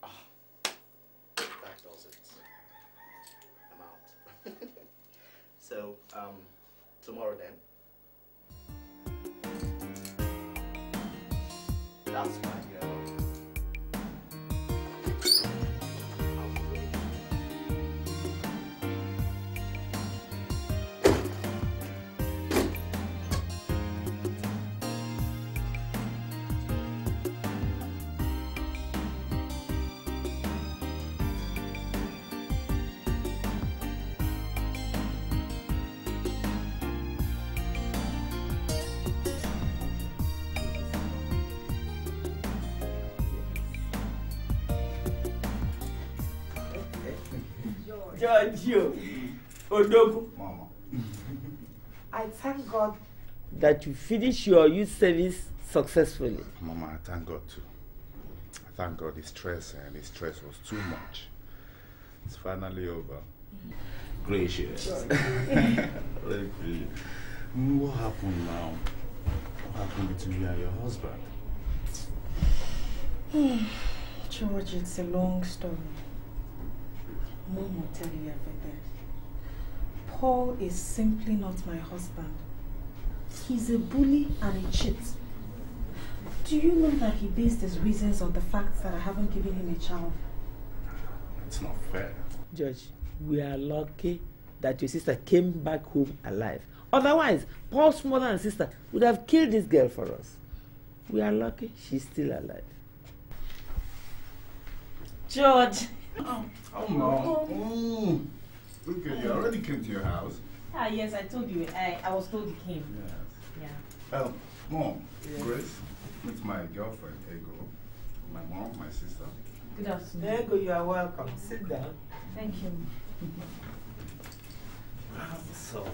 Ah, that does it. I'm out. *laughs* so, um, tomorrow then. That's my girl. George, you. Odogu. Mama. *laughs* I thank God that you finished your youth service successfully. Mama, I thank God too. I thank God the stress and the stress was too much. It's finally over. Gracious. Very good. *laughs* Mm, What happened now? What happened between you and your husband? *sighs* George, it's a long story. Mom will tell you everything. Paul is simply not my husband. He's a bully and a cheat. Do you know that he based his reasons on the fact that I haven't given him a child? It's not fair. George, we are lucky that your sister came back home alive. Otherwise, Paul's mother and sister would have killed this girl for us. We are lucky she's still alive. George. Oh, no. Mm. Look at you. Already came to your house. Ah, yes, I told you. I, I was told he came. Yes. Yeah. Um, Mom, Grace, meet my girlfriend, Ego. My mom, my sister. Good afternoon. Ego, you are welcome. Sit down. Thank you. *laughs* So,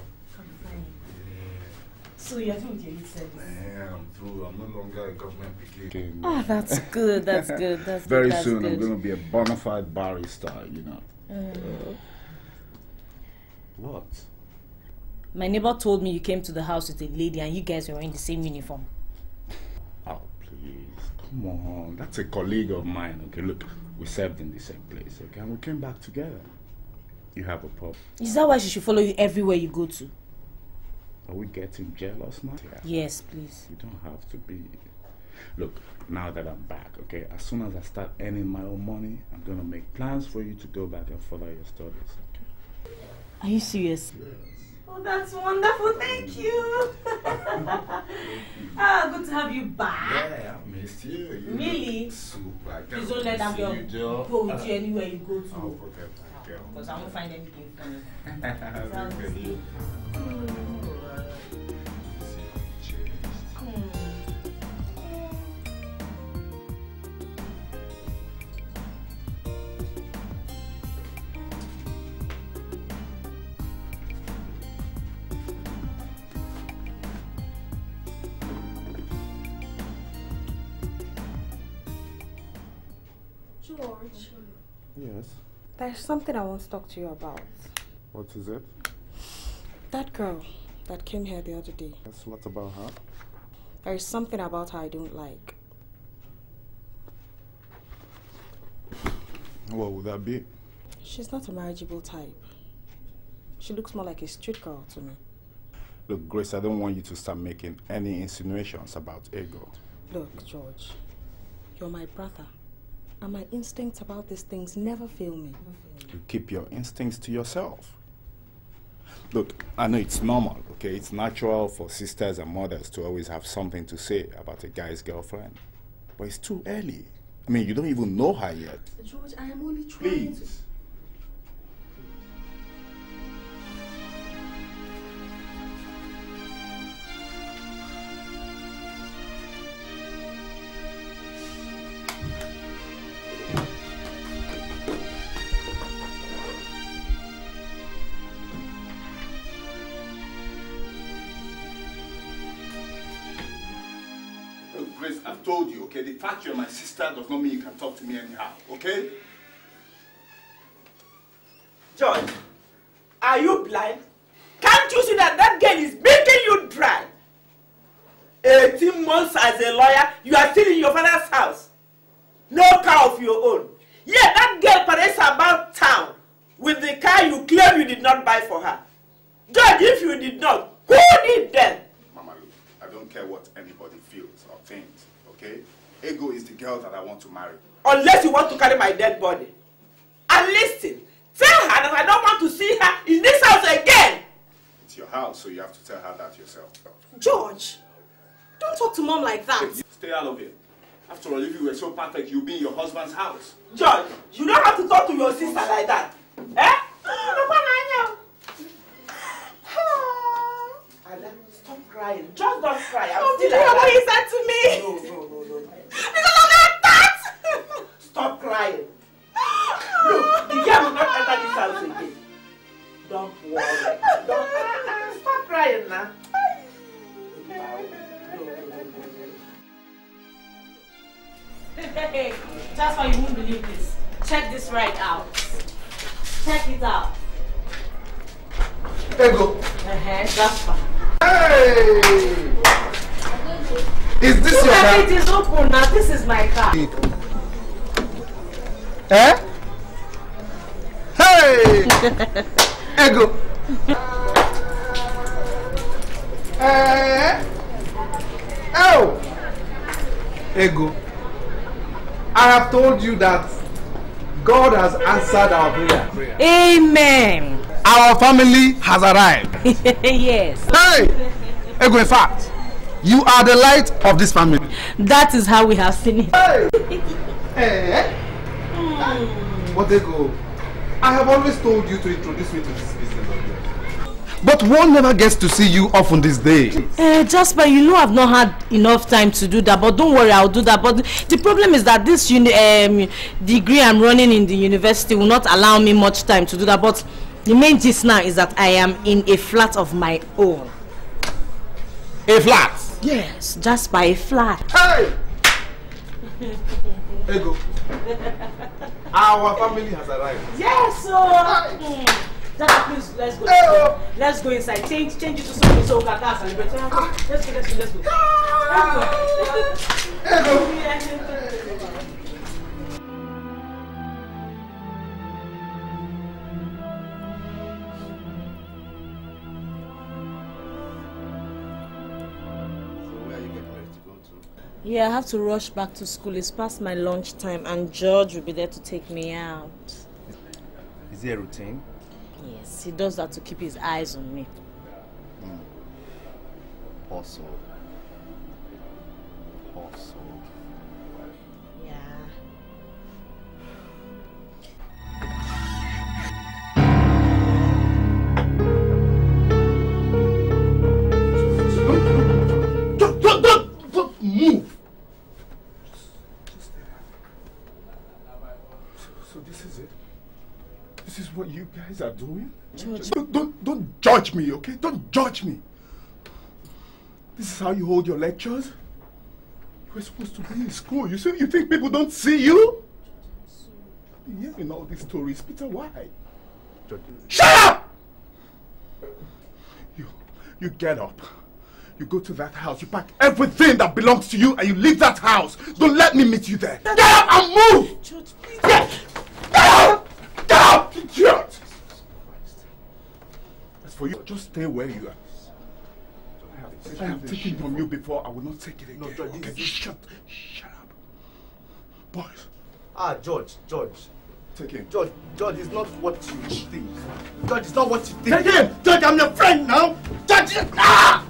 So you're through with your youth service? man, I'm through. I'm no longer a government picking. Ah, that's good, that's good, that's good, Very that's soon, I'm going to be a bona fide barrister, you know. Mm. What? My neighbor told me you came to the house with a lady and you guys were in the same uniform. Oh, please. Come on. That's a colleague of mine, okay? Look, we served in the same place, okay? And we came back together. You have a problem. Is that why she should follow you everywhere you go to? Are we getting jealous now? Yes, please. You don't have to be. Look, now that I'm back, okay, as soon as I start earning my own money, I'm gonna make plans for you to go back and follow your studies. Are you serious? Oh, that's wonderful. Thank you. *laughs* ah, good to have you back. Yeah, I missed you. you Really? look Super. I Please don't let that see girl go with you anywhere you go I'll to. protect my girl. Because I won't find anything funny. Look at you. *laughs* George, Yes. there's something I want to talk to you about. What is it? That girl that came here the other day. Yes, what about her? There is something about her I don't like. What would that be? She's not a marriageable type. She looks more like a street girl to me. Look, Grace, I don't want you to start making any insinuations about ego. Look, George, you're my brother. And my instincts about these things never fail me. You keep your instincts to yourself. Look, I know it's normal, okay? It's natural for sisters and mothers to always have something to say about a guy's girlfriend. But it's too early. I mean, you don't even know her yet. George, I am only trying Please. Look, sister does not mean you can talk to me anyhow, okay? George, are you blind? Can't you see that that girl is making you dry? 18 months as a lawyer, you are still in your father's house. No car of your own. Yeah, that girl parades about town with the car you claim you did not buy for her. George, if you did not, who did then? Mama, look, I don't care what anybody feels or thinks, okay? Ego is the girl that I want to marry. Unless you want to carry my dead body. And listen, tell her that I don't want to see her in this house again. It's your house, so you have to tell her that yourself. George, don't talk to mom like that. Stay out of here. After all, if you were so perfect, you'd be in your husband's house. George, you don't have to talk to your sister like that. Eh? Ada, stop crying. Just don't cry. I'm Mom, still did you hear what alive. he said to me? No, no, no, no. Because of that tat! Stop crying. Look, the girl will not enter this house again. Don't worry. Don't cry. stop crying now. Hey, that's why you won't believe this. Check this right out. Check it out. Ego. Uh-huh, that's fine. Hey! Is this Look your car? it is open now. This is my car. Eh? Hey! *laughs* Ego. Eh? Oh! Ego. I have told you that God has answered our prayer. Amen. Our family has arrived. *laughs* yes. Hey! Ego, in fact, you are the light of this family. That is how we have seen it. Hey! Eh? But Ego, I have always told you to introduce me to this business of yours. But one never gets to see you often these days. Uh, Jasper, you know I've not had enough time to do that, but don't worry, I'll do that. But the problem is that this uni um, degree I'm running in the university will not allow me much time to do that. But the main gist now is that I am in a flat of my own. A flat? Yes, Jasper, a flat. Hey! Ego. Our family has arrived. Yes, sir. Mm. Jasper, please, let's go. Let's go inside. Change, change it to something so we can dance and celebrate. Let's go, let's go, let's go. Let's go. Yeah, I have to rush back to school. It's past my lunch time, and George will be there to take me out. Is he a routine? Yes, he does that to keep his eyes on me. Mm. Also. Also. Yeah. *laughs* Don't, don't, don't, don't move. So this is it. This is what you guys are doing. Don't, don't, don't judge me, okay? Don't judge me. This is how you hold your lectures. You're supposed to be in school. You see, you think people don't see you? I've been hearing all these stories, Peter. Why? Shut up! You, you get up. You go to that house, you pack everything that belongs to you, and you leave that house. Don't let me meet you there. Get up and move! George, please. Get, get up! Get up! Idiot! For you, just stay where you are. I have taken from you before, I will not take it again. No, George, okay, shut, shut up. Boys. Ah, George, George. Take him. George, George is not what you think. George is not what you think. Take him! George, I'm your friend now! George, ah!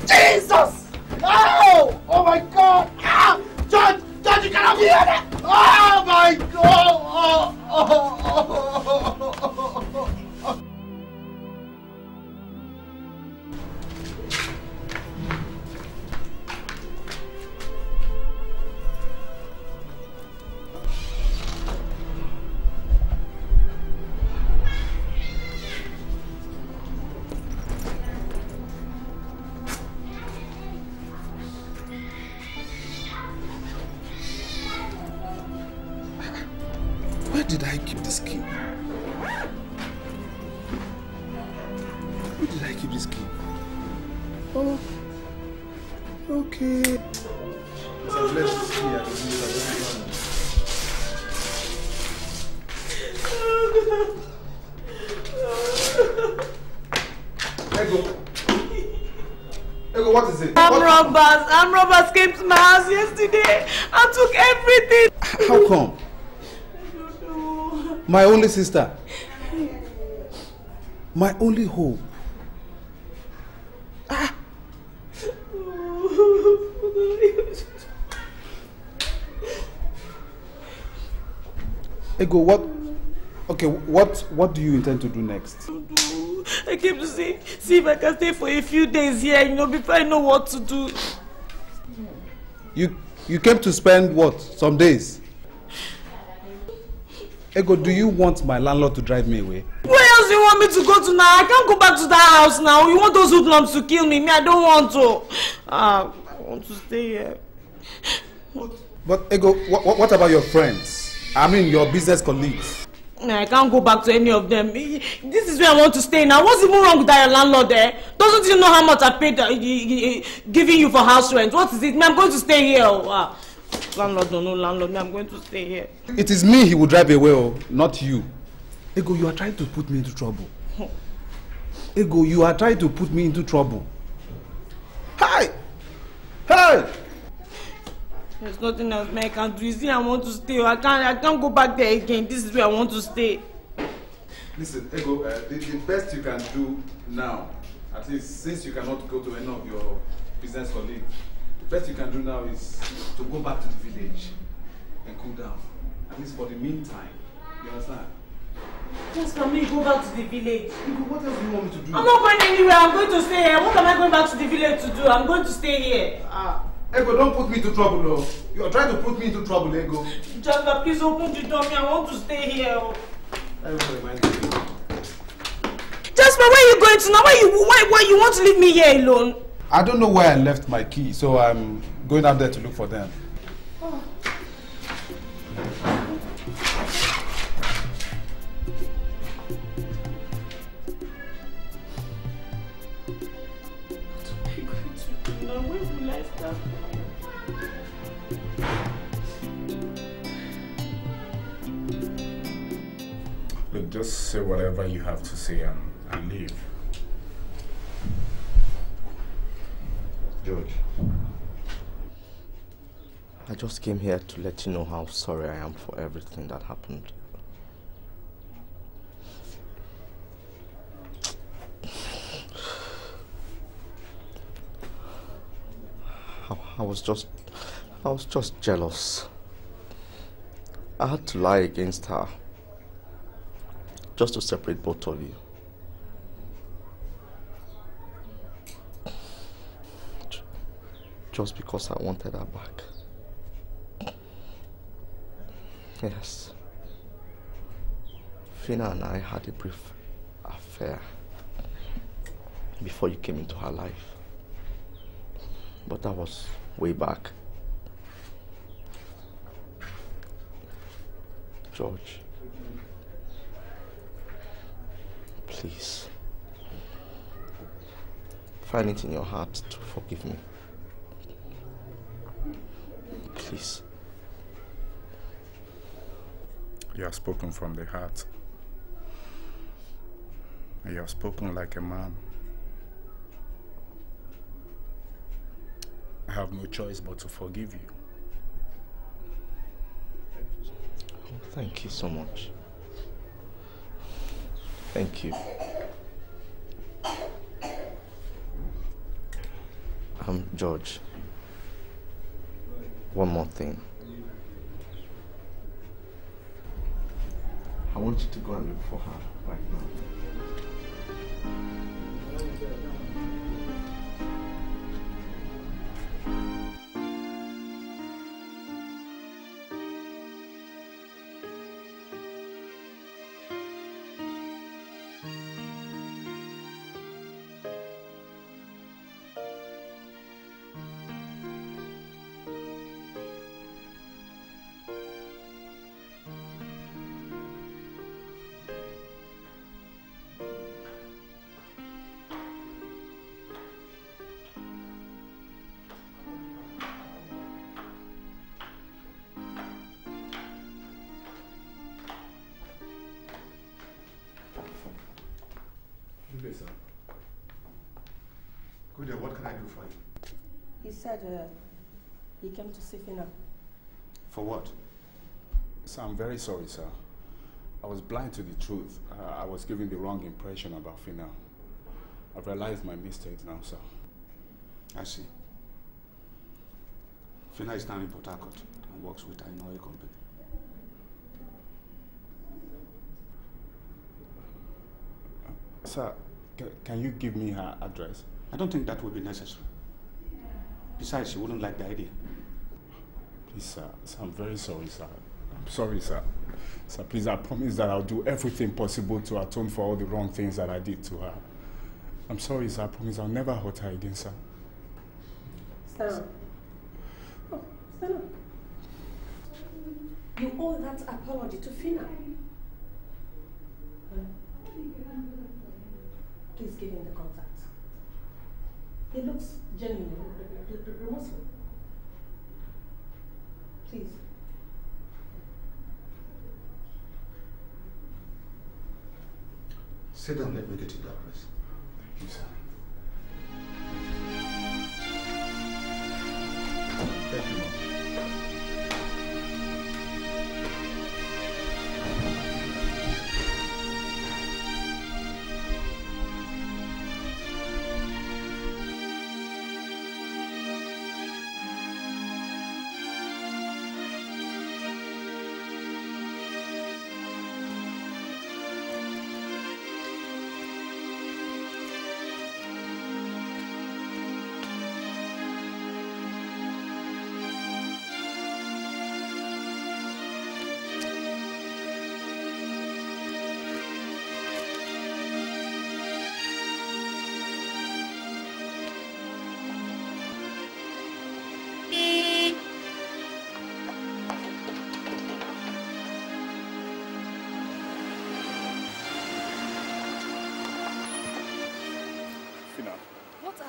Jesus! Oh! Oh my God! Ah! George! George, you cannot be here! Oh my God! Oh, oh, oh, oh, oh, oh. Where arm robbers came to my house yesterday and took everything. How come? My only sister. My only hope. Ego, what? Okay, what what do you intend to do next? I came to see, see if I can stay for a few days here, you know, before I know what to do. You you came to spend what? Some days? Ego, do you want my landlord to drive me away? Where else do you want me to go to now? I can't go back to that house now. You want those hoodlums to kill me? Me, I don't want to. Ah, I want to stay here. But Ego, what, what about your friends? I mean, your business colleagues. I can't go back to any of them. This is where I want to stay now. What's even wrong with that landlord there? Doesn't you know how much I paid uh, giving you for house rent? What is it? Me, I'm going to stay here. Oh, ah. Landlord, no, no, landlord. Me, I'm going to stay here. It is me he will drive away, oh, not you. Ego, you are trying to put me into trouble. Ego, you are trying to put me into trouble. Hi! Hey! There's nothing else me I can do. You see, I want to stay. I can't. I can't go back there again. This is where I want to stay. Listen, Ego, uh, the, the best you can do now, at least since you cannot go to any of your business colleagues, the best you can do now is to go back to the village and cool down. At least for the meantime. You understand? Just for me, go back to the village. What else do you want me to do? I'm not going anywhere. I'm going to stay here. What am I going back to the village to do? I'm going to stay here. Ah, Ego, don't put me into trouble, no. You are trying to put me into trouble, Ego. Jasper, please open the door. Me, I want to stay here. oh. Everybody, mind you. Jasper, where are you going to now? Why you why why you want to leave me here alone? I don't know where I left my key, so I'm going out there to look for them. Just say whatever you have to say and, and leave. George. I just came here to let you know how sorry I am for everything that happened. *sighs* I, I was just I was just jealous. I had to lie against her just to separate both of you. Just because I wanted her back. Yes. Phina and I had a brief affair before you came into her life. But that was way back. George. Please. Find it in your heart to forgive me. Please. You have spoken from the heart. And you have spoken like a man. I have no choice but to forgive you. Oh, thank you so much. Thank you. Um, George. One more thing. I want you to go and look for her right now. Uh, he came to see Phina. For what? Sir, I'm very sorry, sir. I was blind to the truth. Uh, I was giving the wrong impression about Phina. I've realized my mistakes now, sir. I see. Phina is now in Port Harcourt and works with an oil company. Sir, can you give me her address? I don't think that would be necessary. Besides, she wouldn't like the idea. Please, sir. sir. I'm very sorry, sir. I'm sorry, sir. Sir, please, I promise that I'll do everything possible to atone for all the wrong things that I did to her. I'm sorry, sir. I promise I'll never hurt her again, sir. Stella. Oh, Stella. You owe that apology to Phina.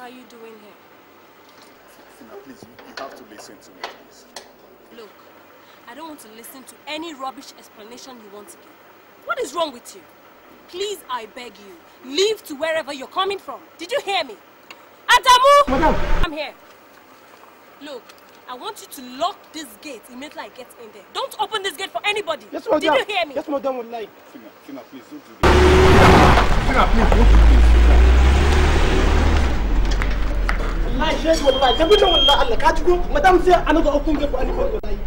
Are you doing here? Phina, please, you, you have to listen to me, please. Look, I don't want to listen to any rubbish explanation you want to give. What is wrong with you? Please, I beg you, leave to wherever you're coming from. Did you hear me? Adamu! Madam! I'm here. Look, I want you to lock this gate immediately I get in there. Don't open this gate for anybody. Yes, Did you hear me? Yes, madam, wallahi. Phina, Phina, please don't do this. Phina, please don't do this. Wallahi, shege wallahi. Ka bi da wallahi Allah. Ka ji ko? Madam sai an ga open gate for anybody wallahi.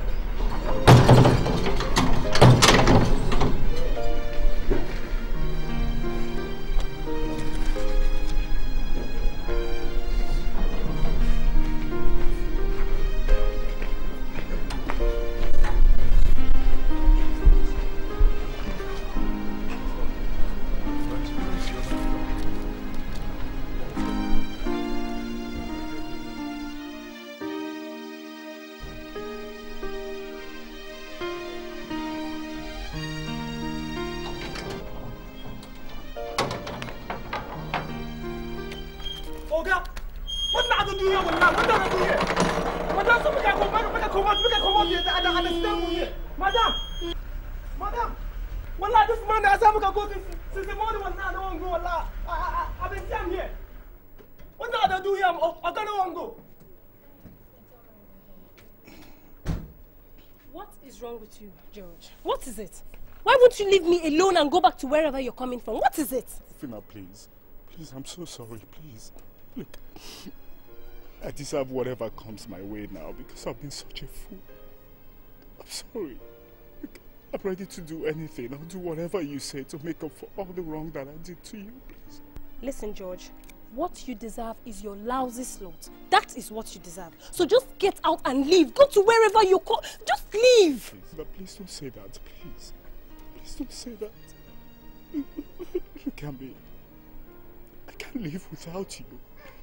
Won't you leave me alone and go back to wherever you're coming from? What is it? Phina, please. Please, I'm so sorry, please. Look, I deserve whatever comes my way now because I've been such a fool. I'm sorry. Look, I'm ready to do anything. I'll do whatever you say to make up for all the wrong that I did to you, please. Listen, George. What you deserve is your lousy slot. That is what you deserve. So just get out and leave. Go to wherever you go. Just leave. But please don't say that, please. Please don't say that. Look at me. I can't live without you.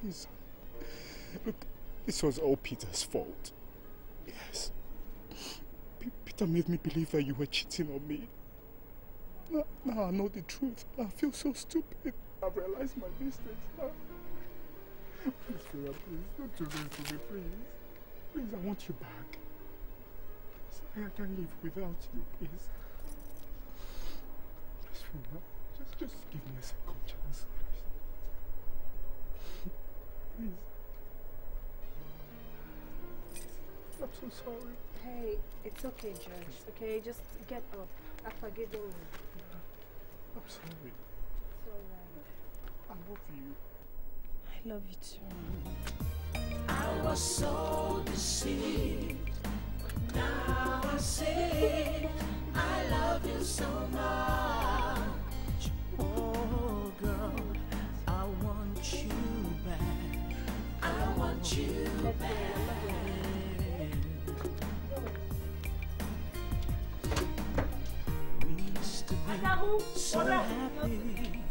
Please. Look, this was all Peter's fault. Yes. P- Peter made me believe that you were cheating on me. Now, now I know the truth. I feel so stupid. I've realized my mistakes now. Please, Phina, please, don't do this to me, please. Please, I want you back. I can't live without you, please. Just, Phina, just, just give me a second chance, please. Please. I'm so sorry. Hey, it's okay, George. Okay, just get up. I've forgiven you. I'm sorry. It's alright. I love you. I love you too. I was so deceived. Now I see I love you so much. Oh, girl, I want you back. I want you back. We used to be so happy.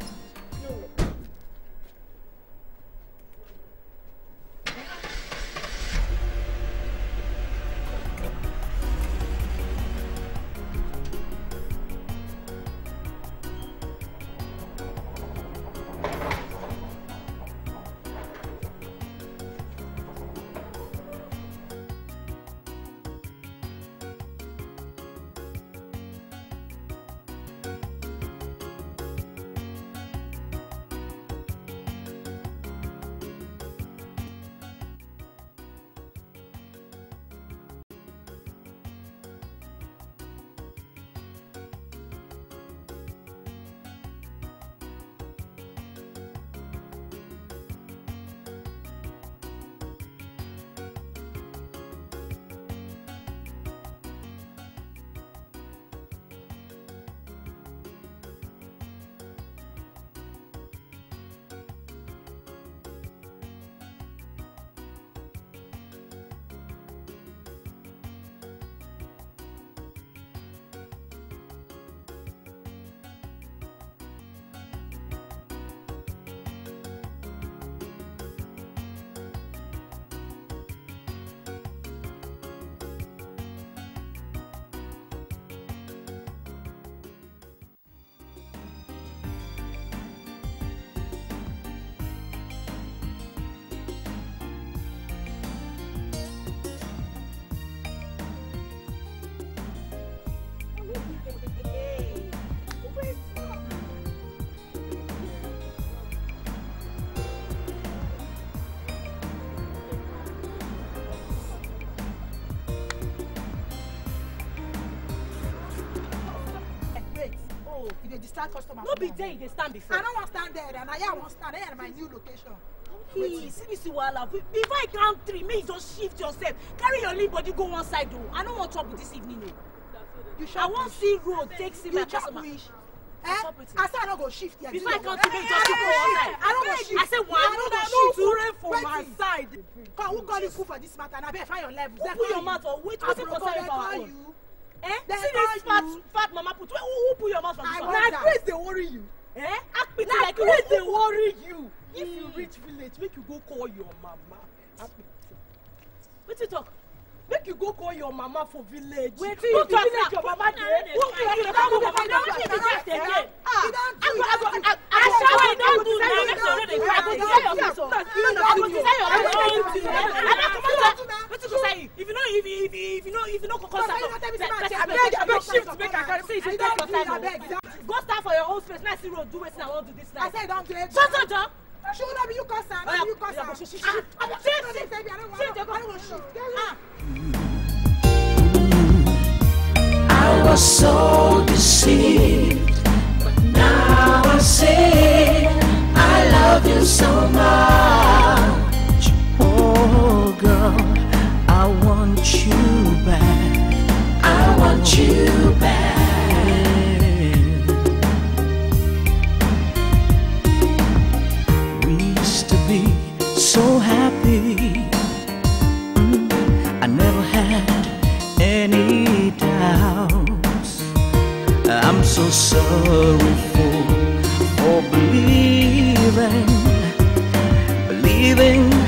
Dey distract customers. No be there you dey stand before. I no wan stand there and I here I wan stand there na my new location. He see me see wahala before I count three make you just shift yourself carry your lean body go one side o I no wan trouble this evening o. You I wan see road take see my You chop customer. wish. Eh? I say I no go shift here. Before I count your- three make you Eh, just shift no go go one side. I no go shift. I say one I no go no shift. pray for my side. Come who call you cool for this matter? Na beg find your level. Put your mouth for wait wetin concern you for our call own. You. Eh? See this fat you. fat mama put who who put your mouth for this one? Na grace dey worry you. Eh? Act pity Na like you grace dey worry you. If you reach village make you go call your mama. Wetin talk? Make you go call your mama for village. Wait till Who you talk village now? your mama dey. Who Who village you your dey mama go dey? for village Wetin be again? that again? Ah, You don do, I you go I don go do. I I sure what you don do Say now you make don sure no dey do. cry. I go You tell your don face do. o. You I don go do. tell your I face don o. do. I no come out wetin go say you if you no if you if you if you no if you no go come No, start you no tell me say my person chair, abeg abeg, abeg abeg, shift abeg, make I carry see you I take don your do, time abeg, o. Go stand for your own space make I see road do wetin I wan do this night. I say don do it. Shut up John. Sure no be you cause am, no Ah, I don't want- I don't want shift. Ah. I was so deceived, but now I say I love you so much. Oh, girl, I want you back. I want you back. So sorry for, for believing, believing